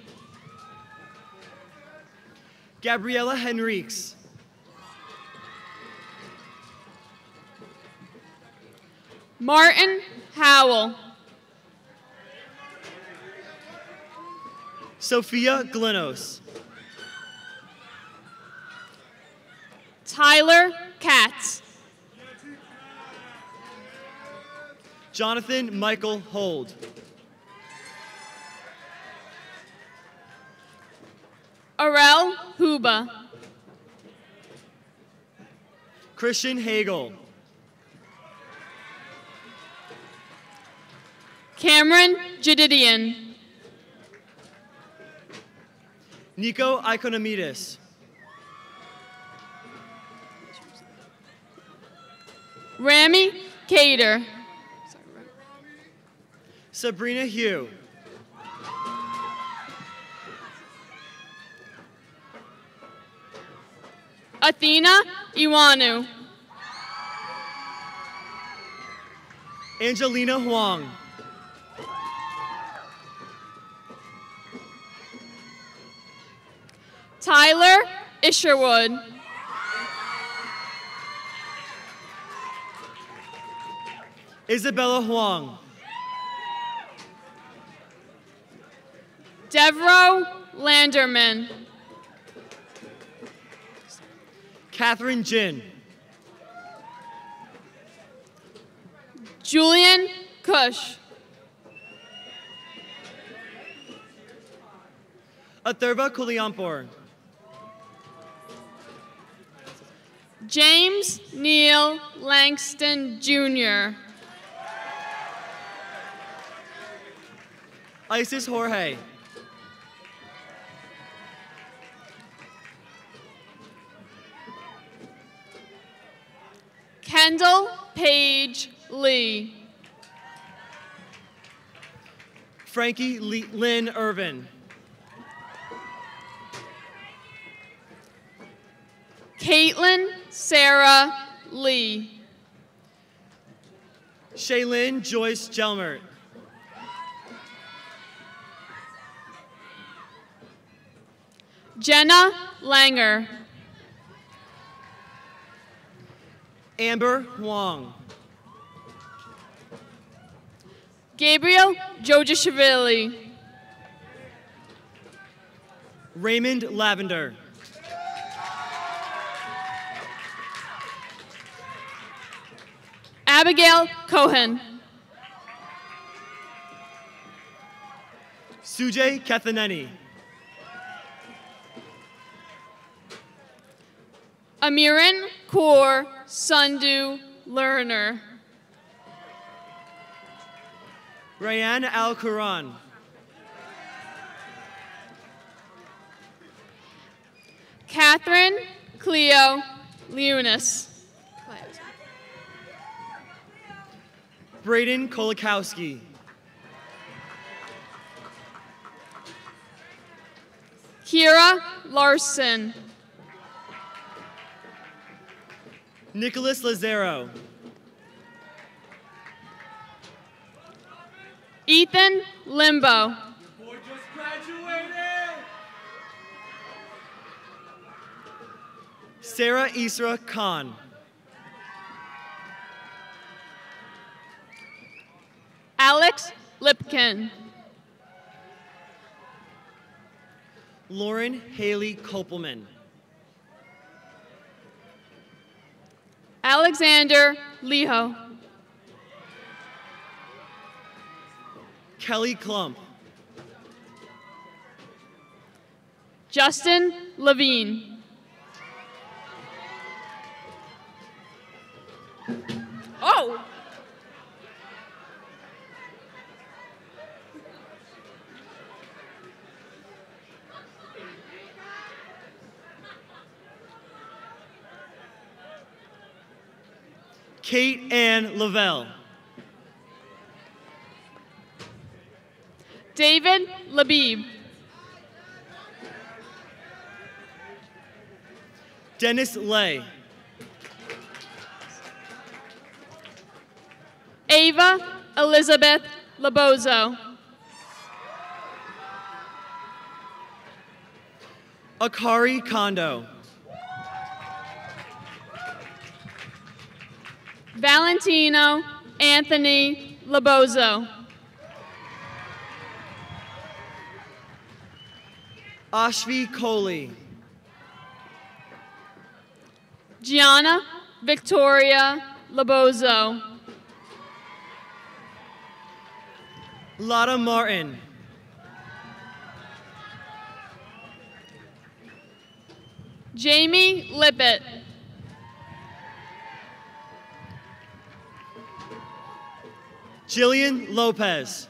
Gabriella Henriques. Martin Howell. Sophia Glenos. Tyler Katz. Jonathan Michael Hold. Arel Huba. Christian Hagel. Cameron Jadidian. Nico Ikonomidis. Rami Cater. Sabrina Hugh. Athena Iwanu. Angelina Huang. Tyler Isherwood. Isabella Huang. Devro Landerman. Catherine Jin. Julian Cush. Atherva Kuliampur. James Neil Langston Jr. Isis Jorge. Kendall Page Lee. Frankie Lee, Lynn Irvin. Caitlin Sarah Lee. Shaylin Joyce Gelmert. Jenna Langer. Amber Huang. Gabriel Jojashvili. Raymond Lavender. Abigail Cohen. Sujay Kethaneni. Amiran Kaur Sundu Lerner. Rayan Al Quran. Catherine Cleo Leunis. Braden Kolakowski. Kira Larson. Nicholas Lazaro. Ethan Limbo. Sarah Isra Khan. Alex Lipkin. Lauren Haley Kopelman. Alexander Leho. Kelly Klump. Justin Levine. Oh! Kate Ann Lavelle. David Labib. Dennis Lay. Ava Elizabeth Labozo. Akari Kondo. Valentino Anthony Labozo. Ashvi Kohli. Gianna Victoria Labozo. Lotta Martin. Jamie Lippett. Jillian Lopez.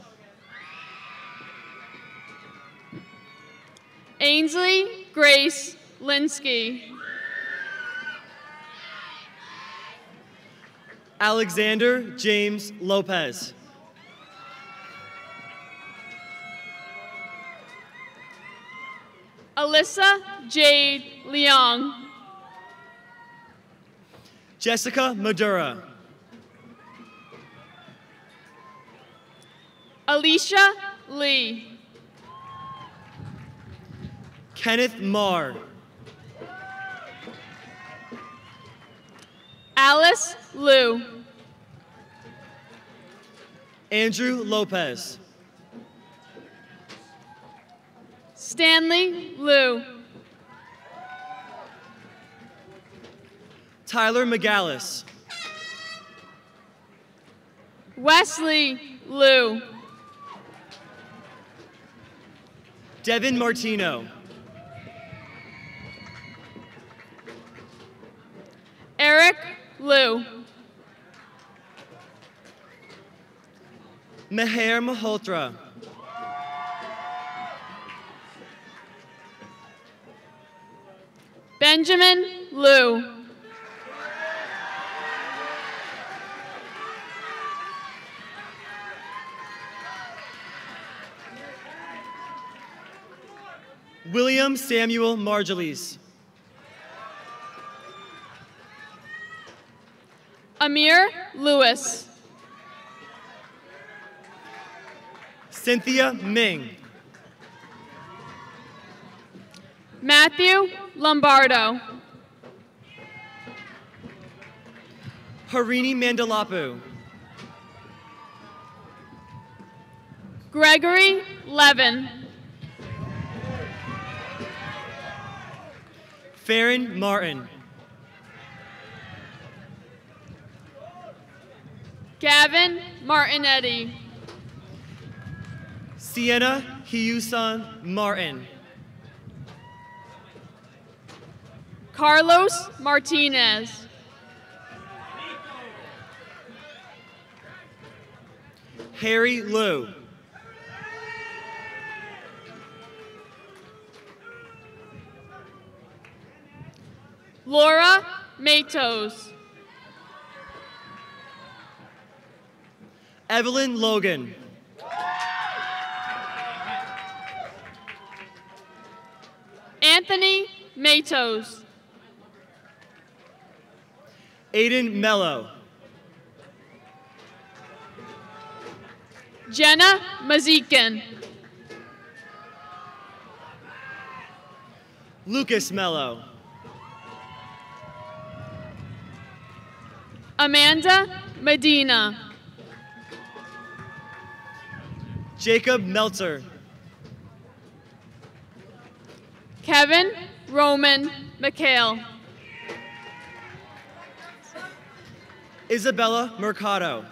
Ainsley Grace Linsky. Alexander James Lopez. Alyssa Jade Leong. Jessica Madura. Alicia Lee. Kenneth Marr. Alice Liu. Andrew Lopez. Stanley Liu. Tyler McGallis. Wesley Liu. Devin Martino. Eric Liu. Meher Malhotra. Benjamin Liu. William Samuel Marjolies. Amir Lewis. Cynthia Ming. Matthew Lombardo. Harini Mandalapu. Gregory Levin. Farron Martin. Gavin Martinetti. Sienna Hyusan Martin. Carlos Martinez. Harry Liu. Laura Matos. Evelyn Logan. Anthony Matos. Aiden Mello. Jenna Mazikin. Lucas Mello. Amanda Medina. Jacob Meltzer. Kevin Roman McHale. Isabella Mercado.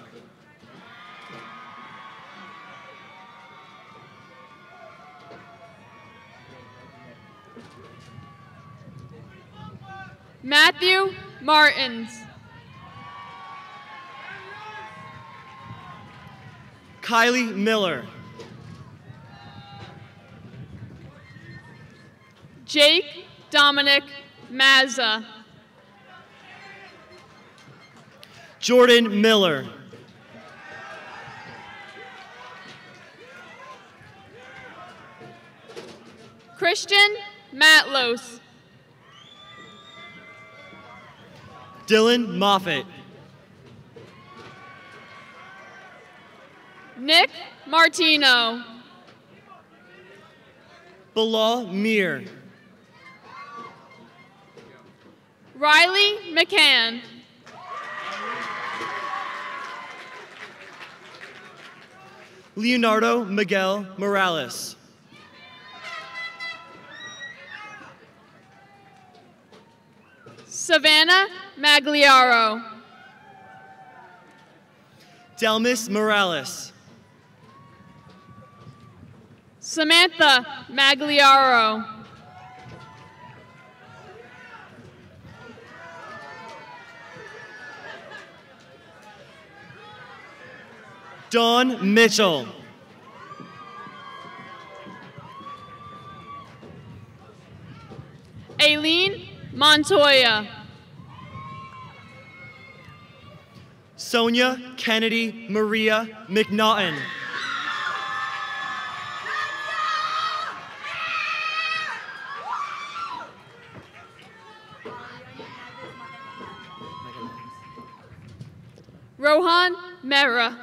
Matthew Martins. Kylie Miller. Jake Dominic Mazza. Jordan Miller. Christian Matlos. Dylan Moffett. Nick Martino. Bilal Mir. Riley McCann. Leonardo Miguel Morales. Savannah Magliaro. Delmis Morales. Samantha Magliaro. Dawn Mitchell. Aileen Montoya. Sonia Kennedy Maria McNaughton. Mehra.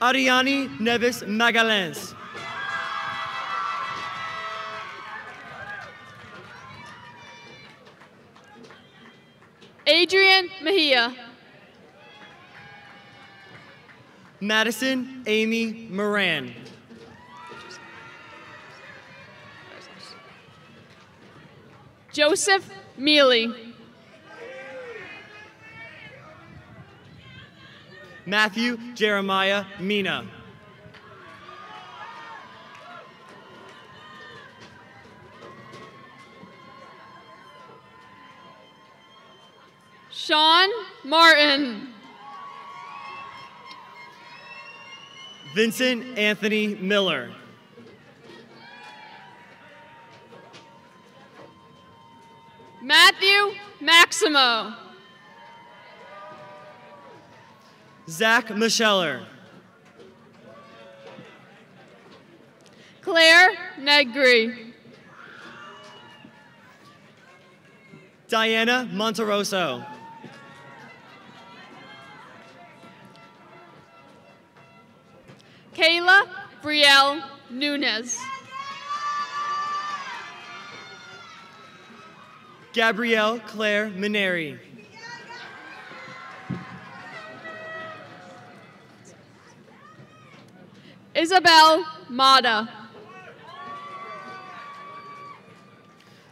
Ariani Neves Magalhães. Adrian Mejia. Madison Amy Moran. Joseph Mealy. Matthew Jeremiah Mina. Sean Martin. Vincent Anthony Miller. Matthew Maximo. Zach Micheller. Claire Negri. Diana Monteroso. Kayla Brielle Nunez. Gabrielle Claire Mineri. Isabel Mata.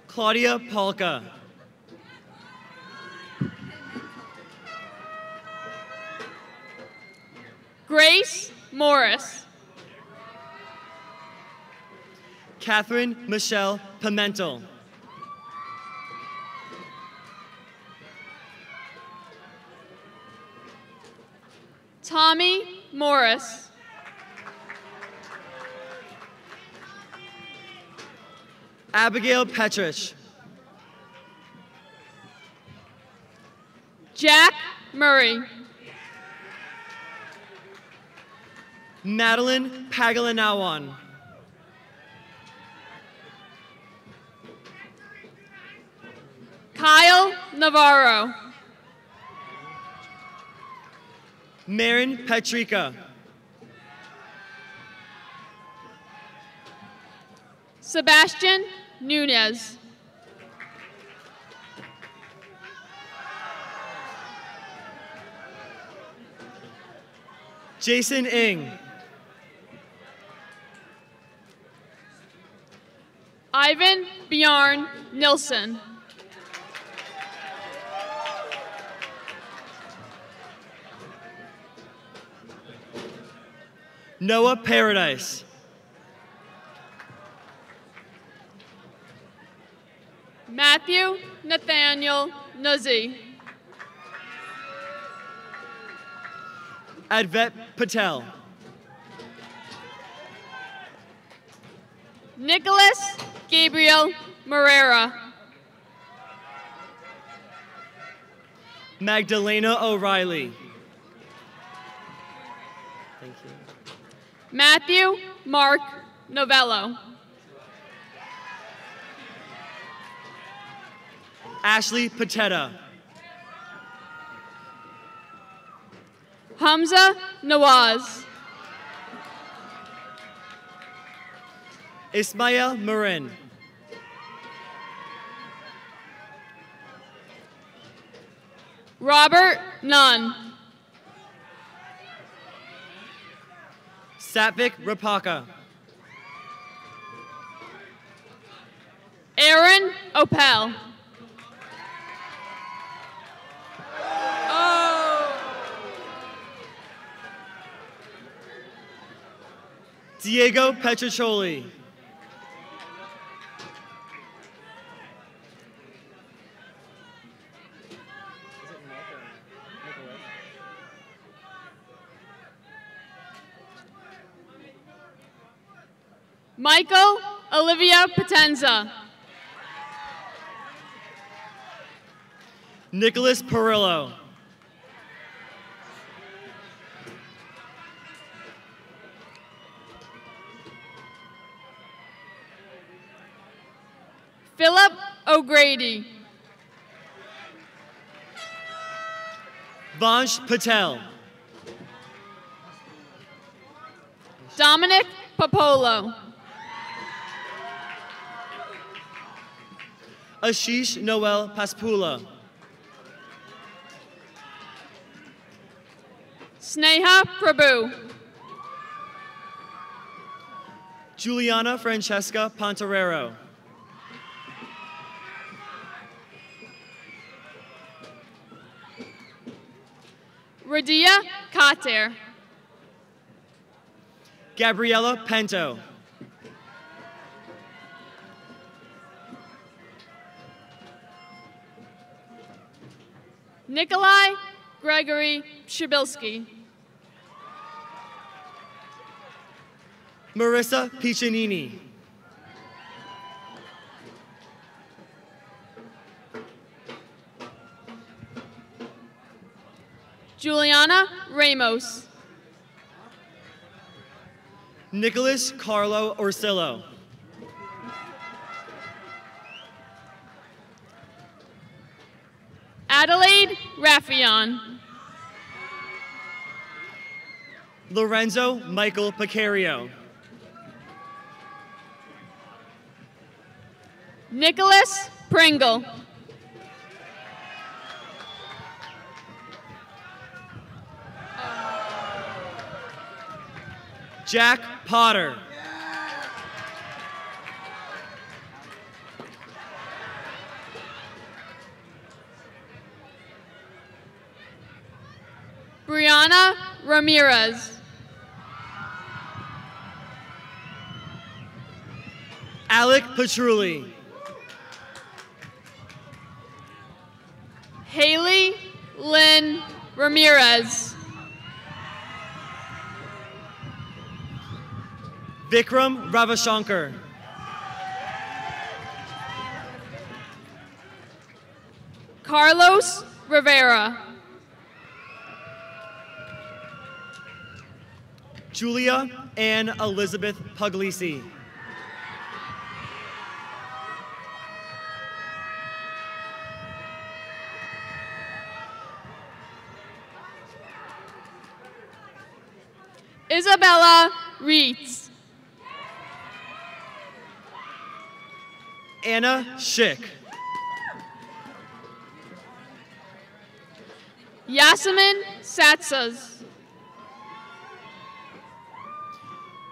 Claudia Polka. Grace Morris. Catherine Michelle Pimentel. Tommy Morris. Abigail Petrich. Jack Murray. Madeline Pagalinawan. Kyle Navarro. Marin Petrika. Sebastian Nunez. Jason Ing. Ivan Bjorn Nilsson. Noah Paradise. Matthew Nathaniel Nuzzi. Advet Patel. Nicholas Gabriel Marrera. Magdalena O'Reilly. Thank you. Matthew Mark Novello. Ashley Patetta. Hamza Nawaz. Ismail Marin. Robert Nunn. Satvik Rapaka. Aaron Opel. Oh! Diego Petriccioli. Michael Olivia Potenza. Nicholas Perillo. Philip O'Grady. Vansh Patel. Dominic Popolo. Ashish Noel Paspula. Sneha Prabhu. Juliana Francesca Ponterero. Radia Kater. Gabriela Pento. Nikolai Gregory Shabilsky. Marissa Piccinini. Juliana Ramos. Nicholas Carlo Orsillo. Adelaide Raffion. Lorenzo Michael Picario. Nicholas Pringle. Jack Potter. Brianna Ramirez. Alec Petrulli. Haley Lynn Ramirez. Vikram Ravashankar. Carlos Rivera. Julia Ann Elizabeth Puglisi. Isabella Reitz. Anna Schick. Yasemin Satsas.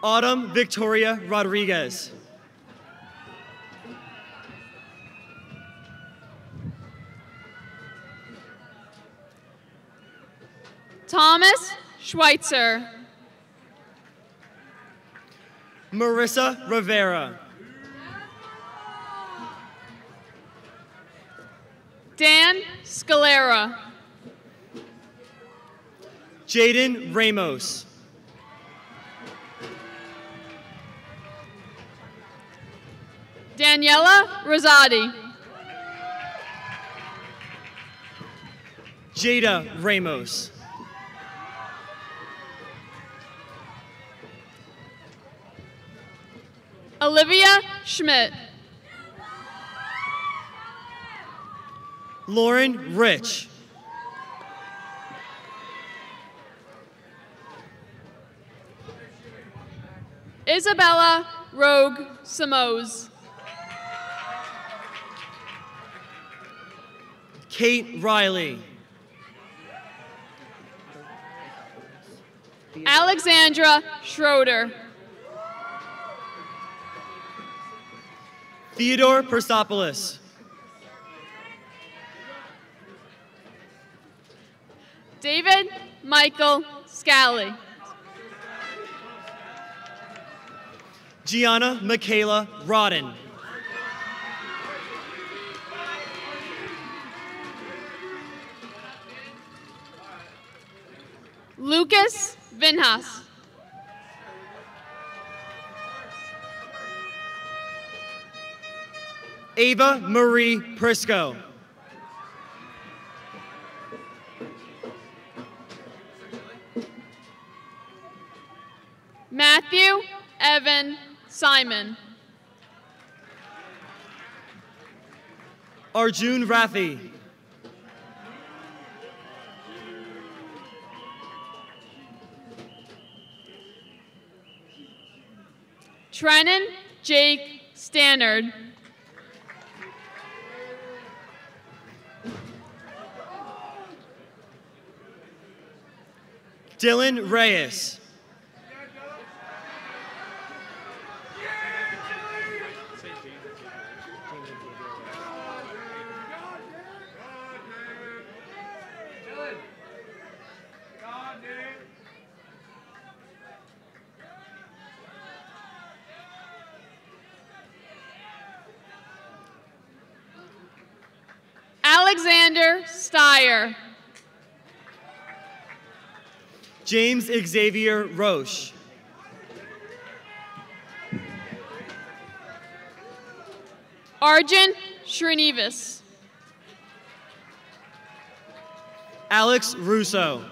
Autumn Victoria Rodriguez. Thomas Schweitzer. Marissa Rivera. Dan Scalera. Jaden Ramos. Daniela Rosati. Jada Ramos. Olivia Schmidt. Lauren Rich. Isabella Rogue Samos. Kate Riley. Alexandra Schroeder. Theodore Persopoulos. David Michael Scally. Gianna Michaela Rodden. Lucas Vinhas. Ava Marie Prisco. Matthew Evan Simon. Arjun Rathi. Trennan Jake Stannard. Dylan Reyes. Alexander Steyer. James Xavier Roche. Arjun Srinivas. Alex Russo.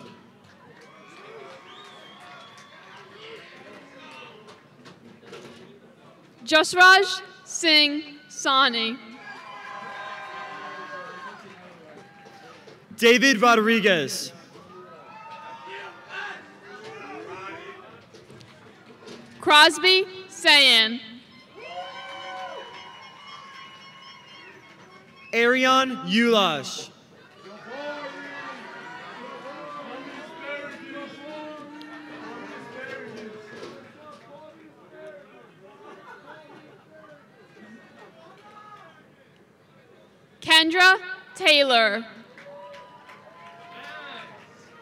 Jasraj Singh Sani. David Rodriguez. Crosby Sayan. Arion Ulash. Kendra Taylor.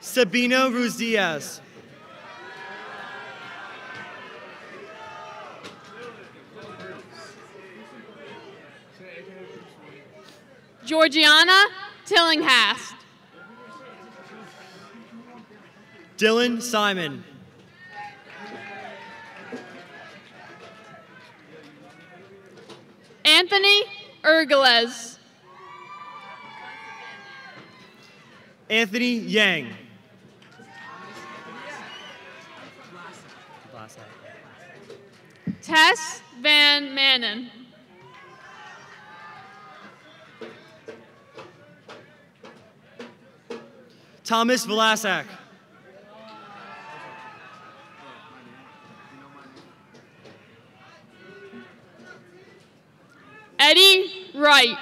Sabino Ruz Diaz. Georgiana Tillinghast. Dylan Simon. Anthony Ergeles. Anthony Yang. Tess Van Manen. Thomas Vlasak. Eddie Wright.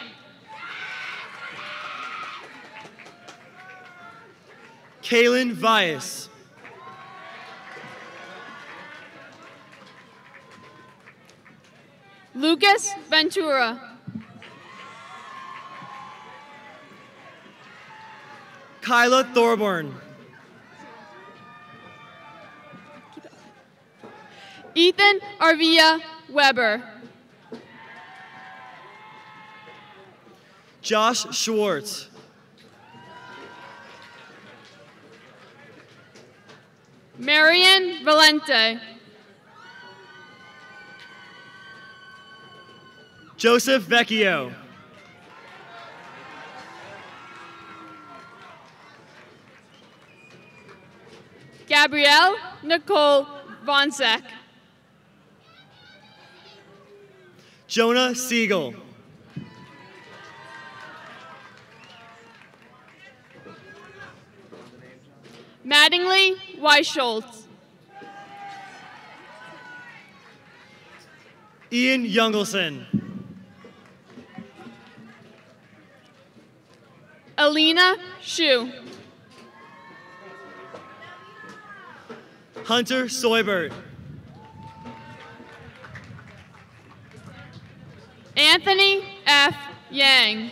Kaylin Vias. Lucas Ventura. Kyla Thorburn. Ethan Arvia Weber. Josh Schwartz. Marion Valente. Joseph Vecchio. Gabrielle Nicole Vonzek. Jonah Siegel. Mattingly Weisschultz. Ian Youngelson. Alina Shu. Hunter Soybert. Anthony F. Yang.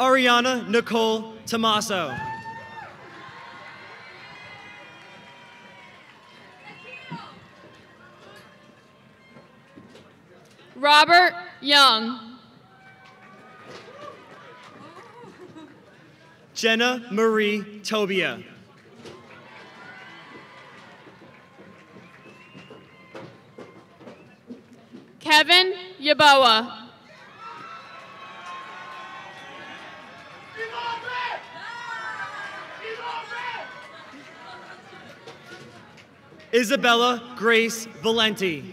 Ariana Nicole Tomaso. Robert Young. Jenna Marie Tobia. Kevin Yaboa. Isabella Grace Valenti.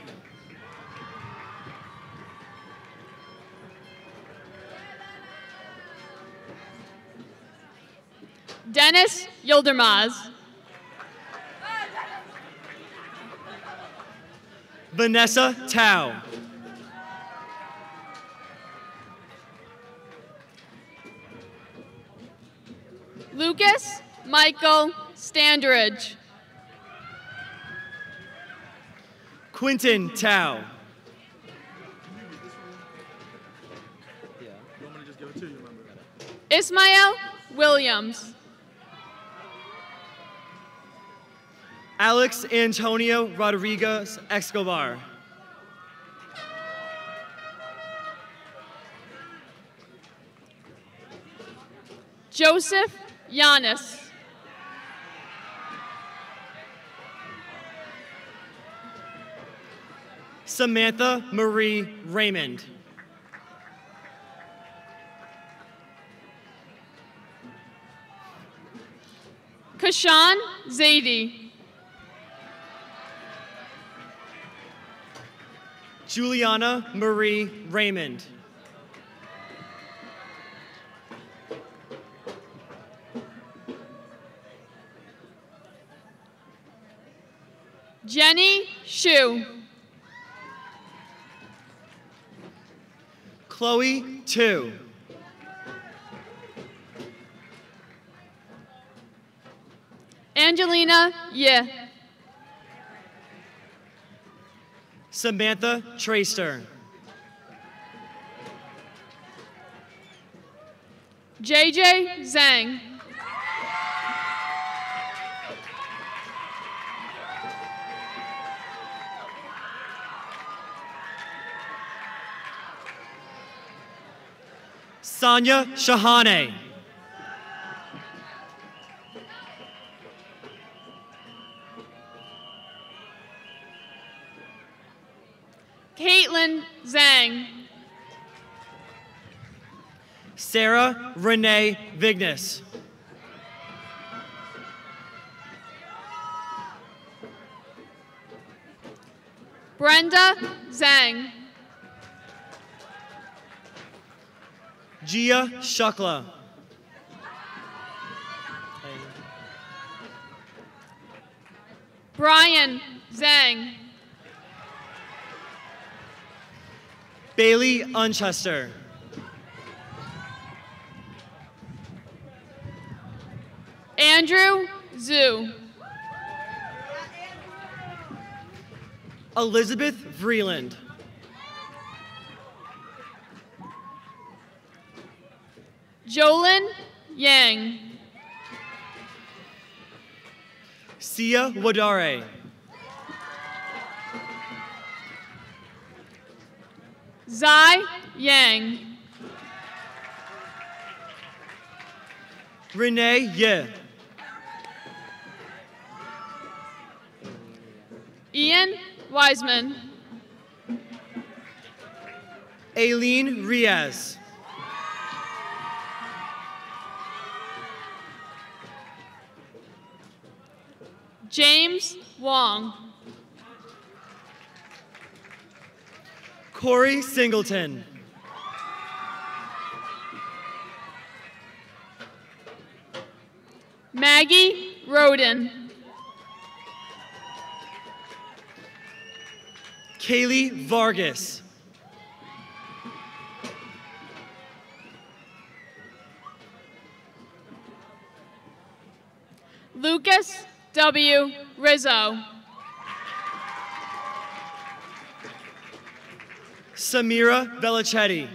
Dennis Yildermaz. Vanessa Tao. Lucas Michael Standridge. Quinton Tao. Ismael Williams. Alex Antonio Rodriguez Escobar. Joseph Yanis. Samantha Marie Raymond. Kashan Zaidi. Juliana Marie Raymond. Jenny Shu. Chloe Tu. Angelina Ye. Samantha Traster. JJ Zhang. Sonia Shahane. Zhang. Sarah Renee Vignes. Brenda Zhang. Gia Shukla. Brian Zhang. Bailey Unchester. Andrew Zhu. Elizabeth Vreeland. Jolyn Yang. Sia Wadare. Zai Yang. Renee Ye. Ian Wiseman. Aileen Riaz. James Wong. Corey Singleton. Maggie Roden. Kaylee Vargas. Lucas W. Rizzo. Samira Belichetti.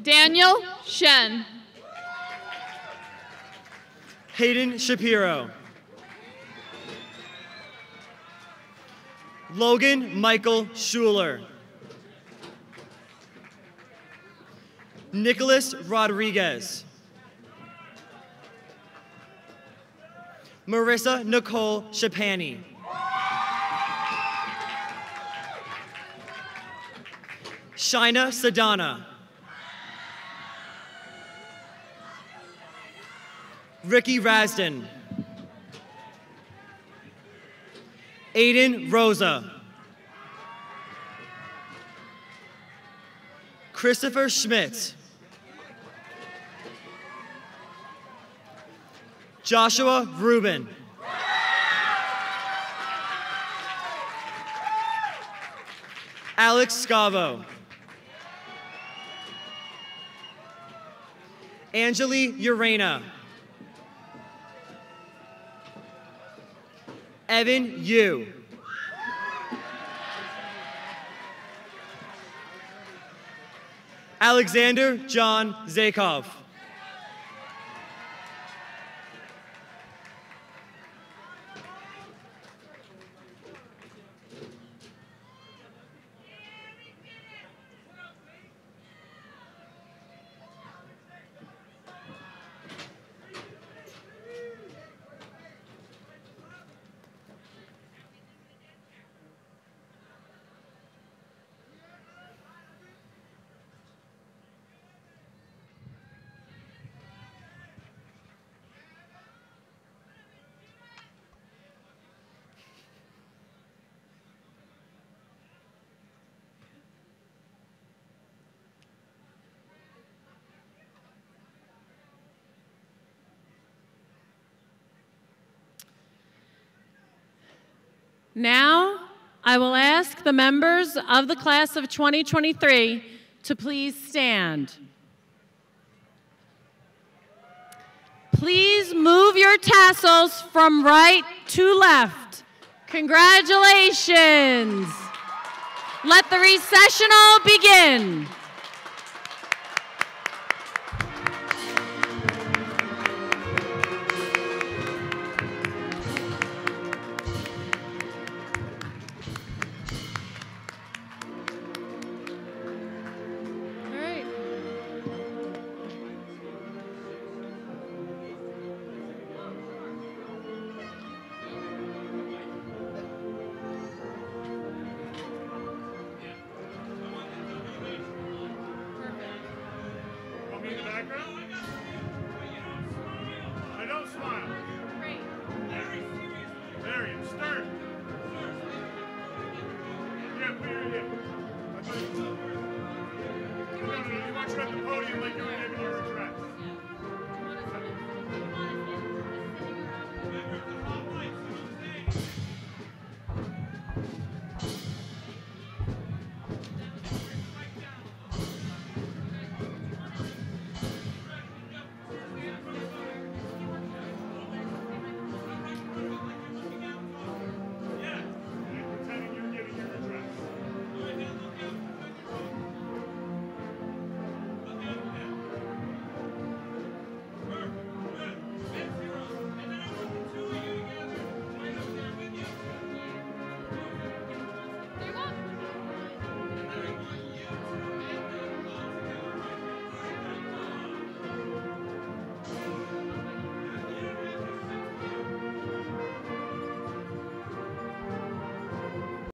Daniel Shen. Hayden Shapiro. Logan Michael Schuler. Nicholas Rodriguez. Marissa Nicole Shapani. Shina Sadana. Ricky Rasden. Aiden Rosa. Christopher Schmidt. Joshua Rubin. Alex Scavo. Angeli Urena. Evan Yu. Alexander John Zakov. Now, I will ask the members of the class of 2023 to please stand. Please move your tassels from right to left. Congratulations. Let the recessional begin.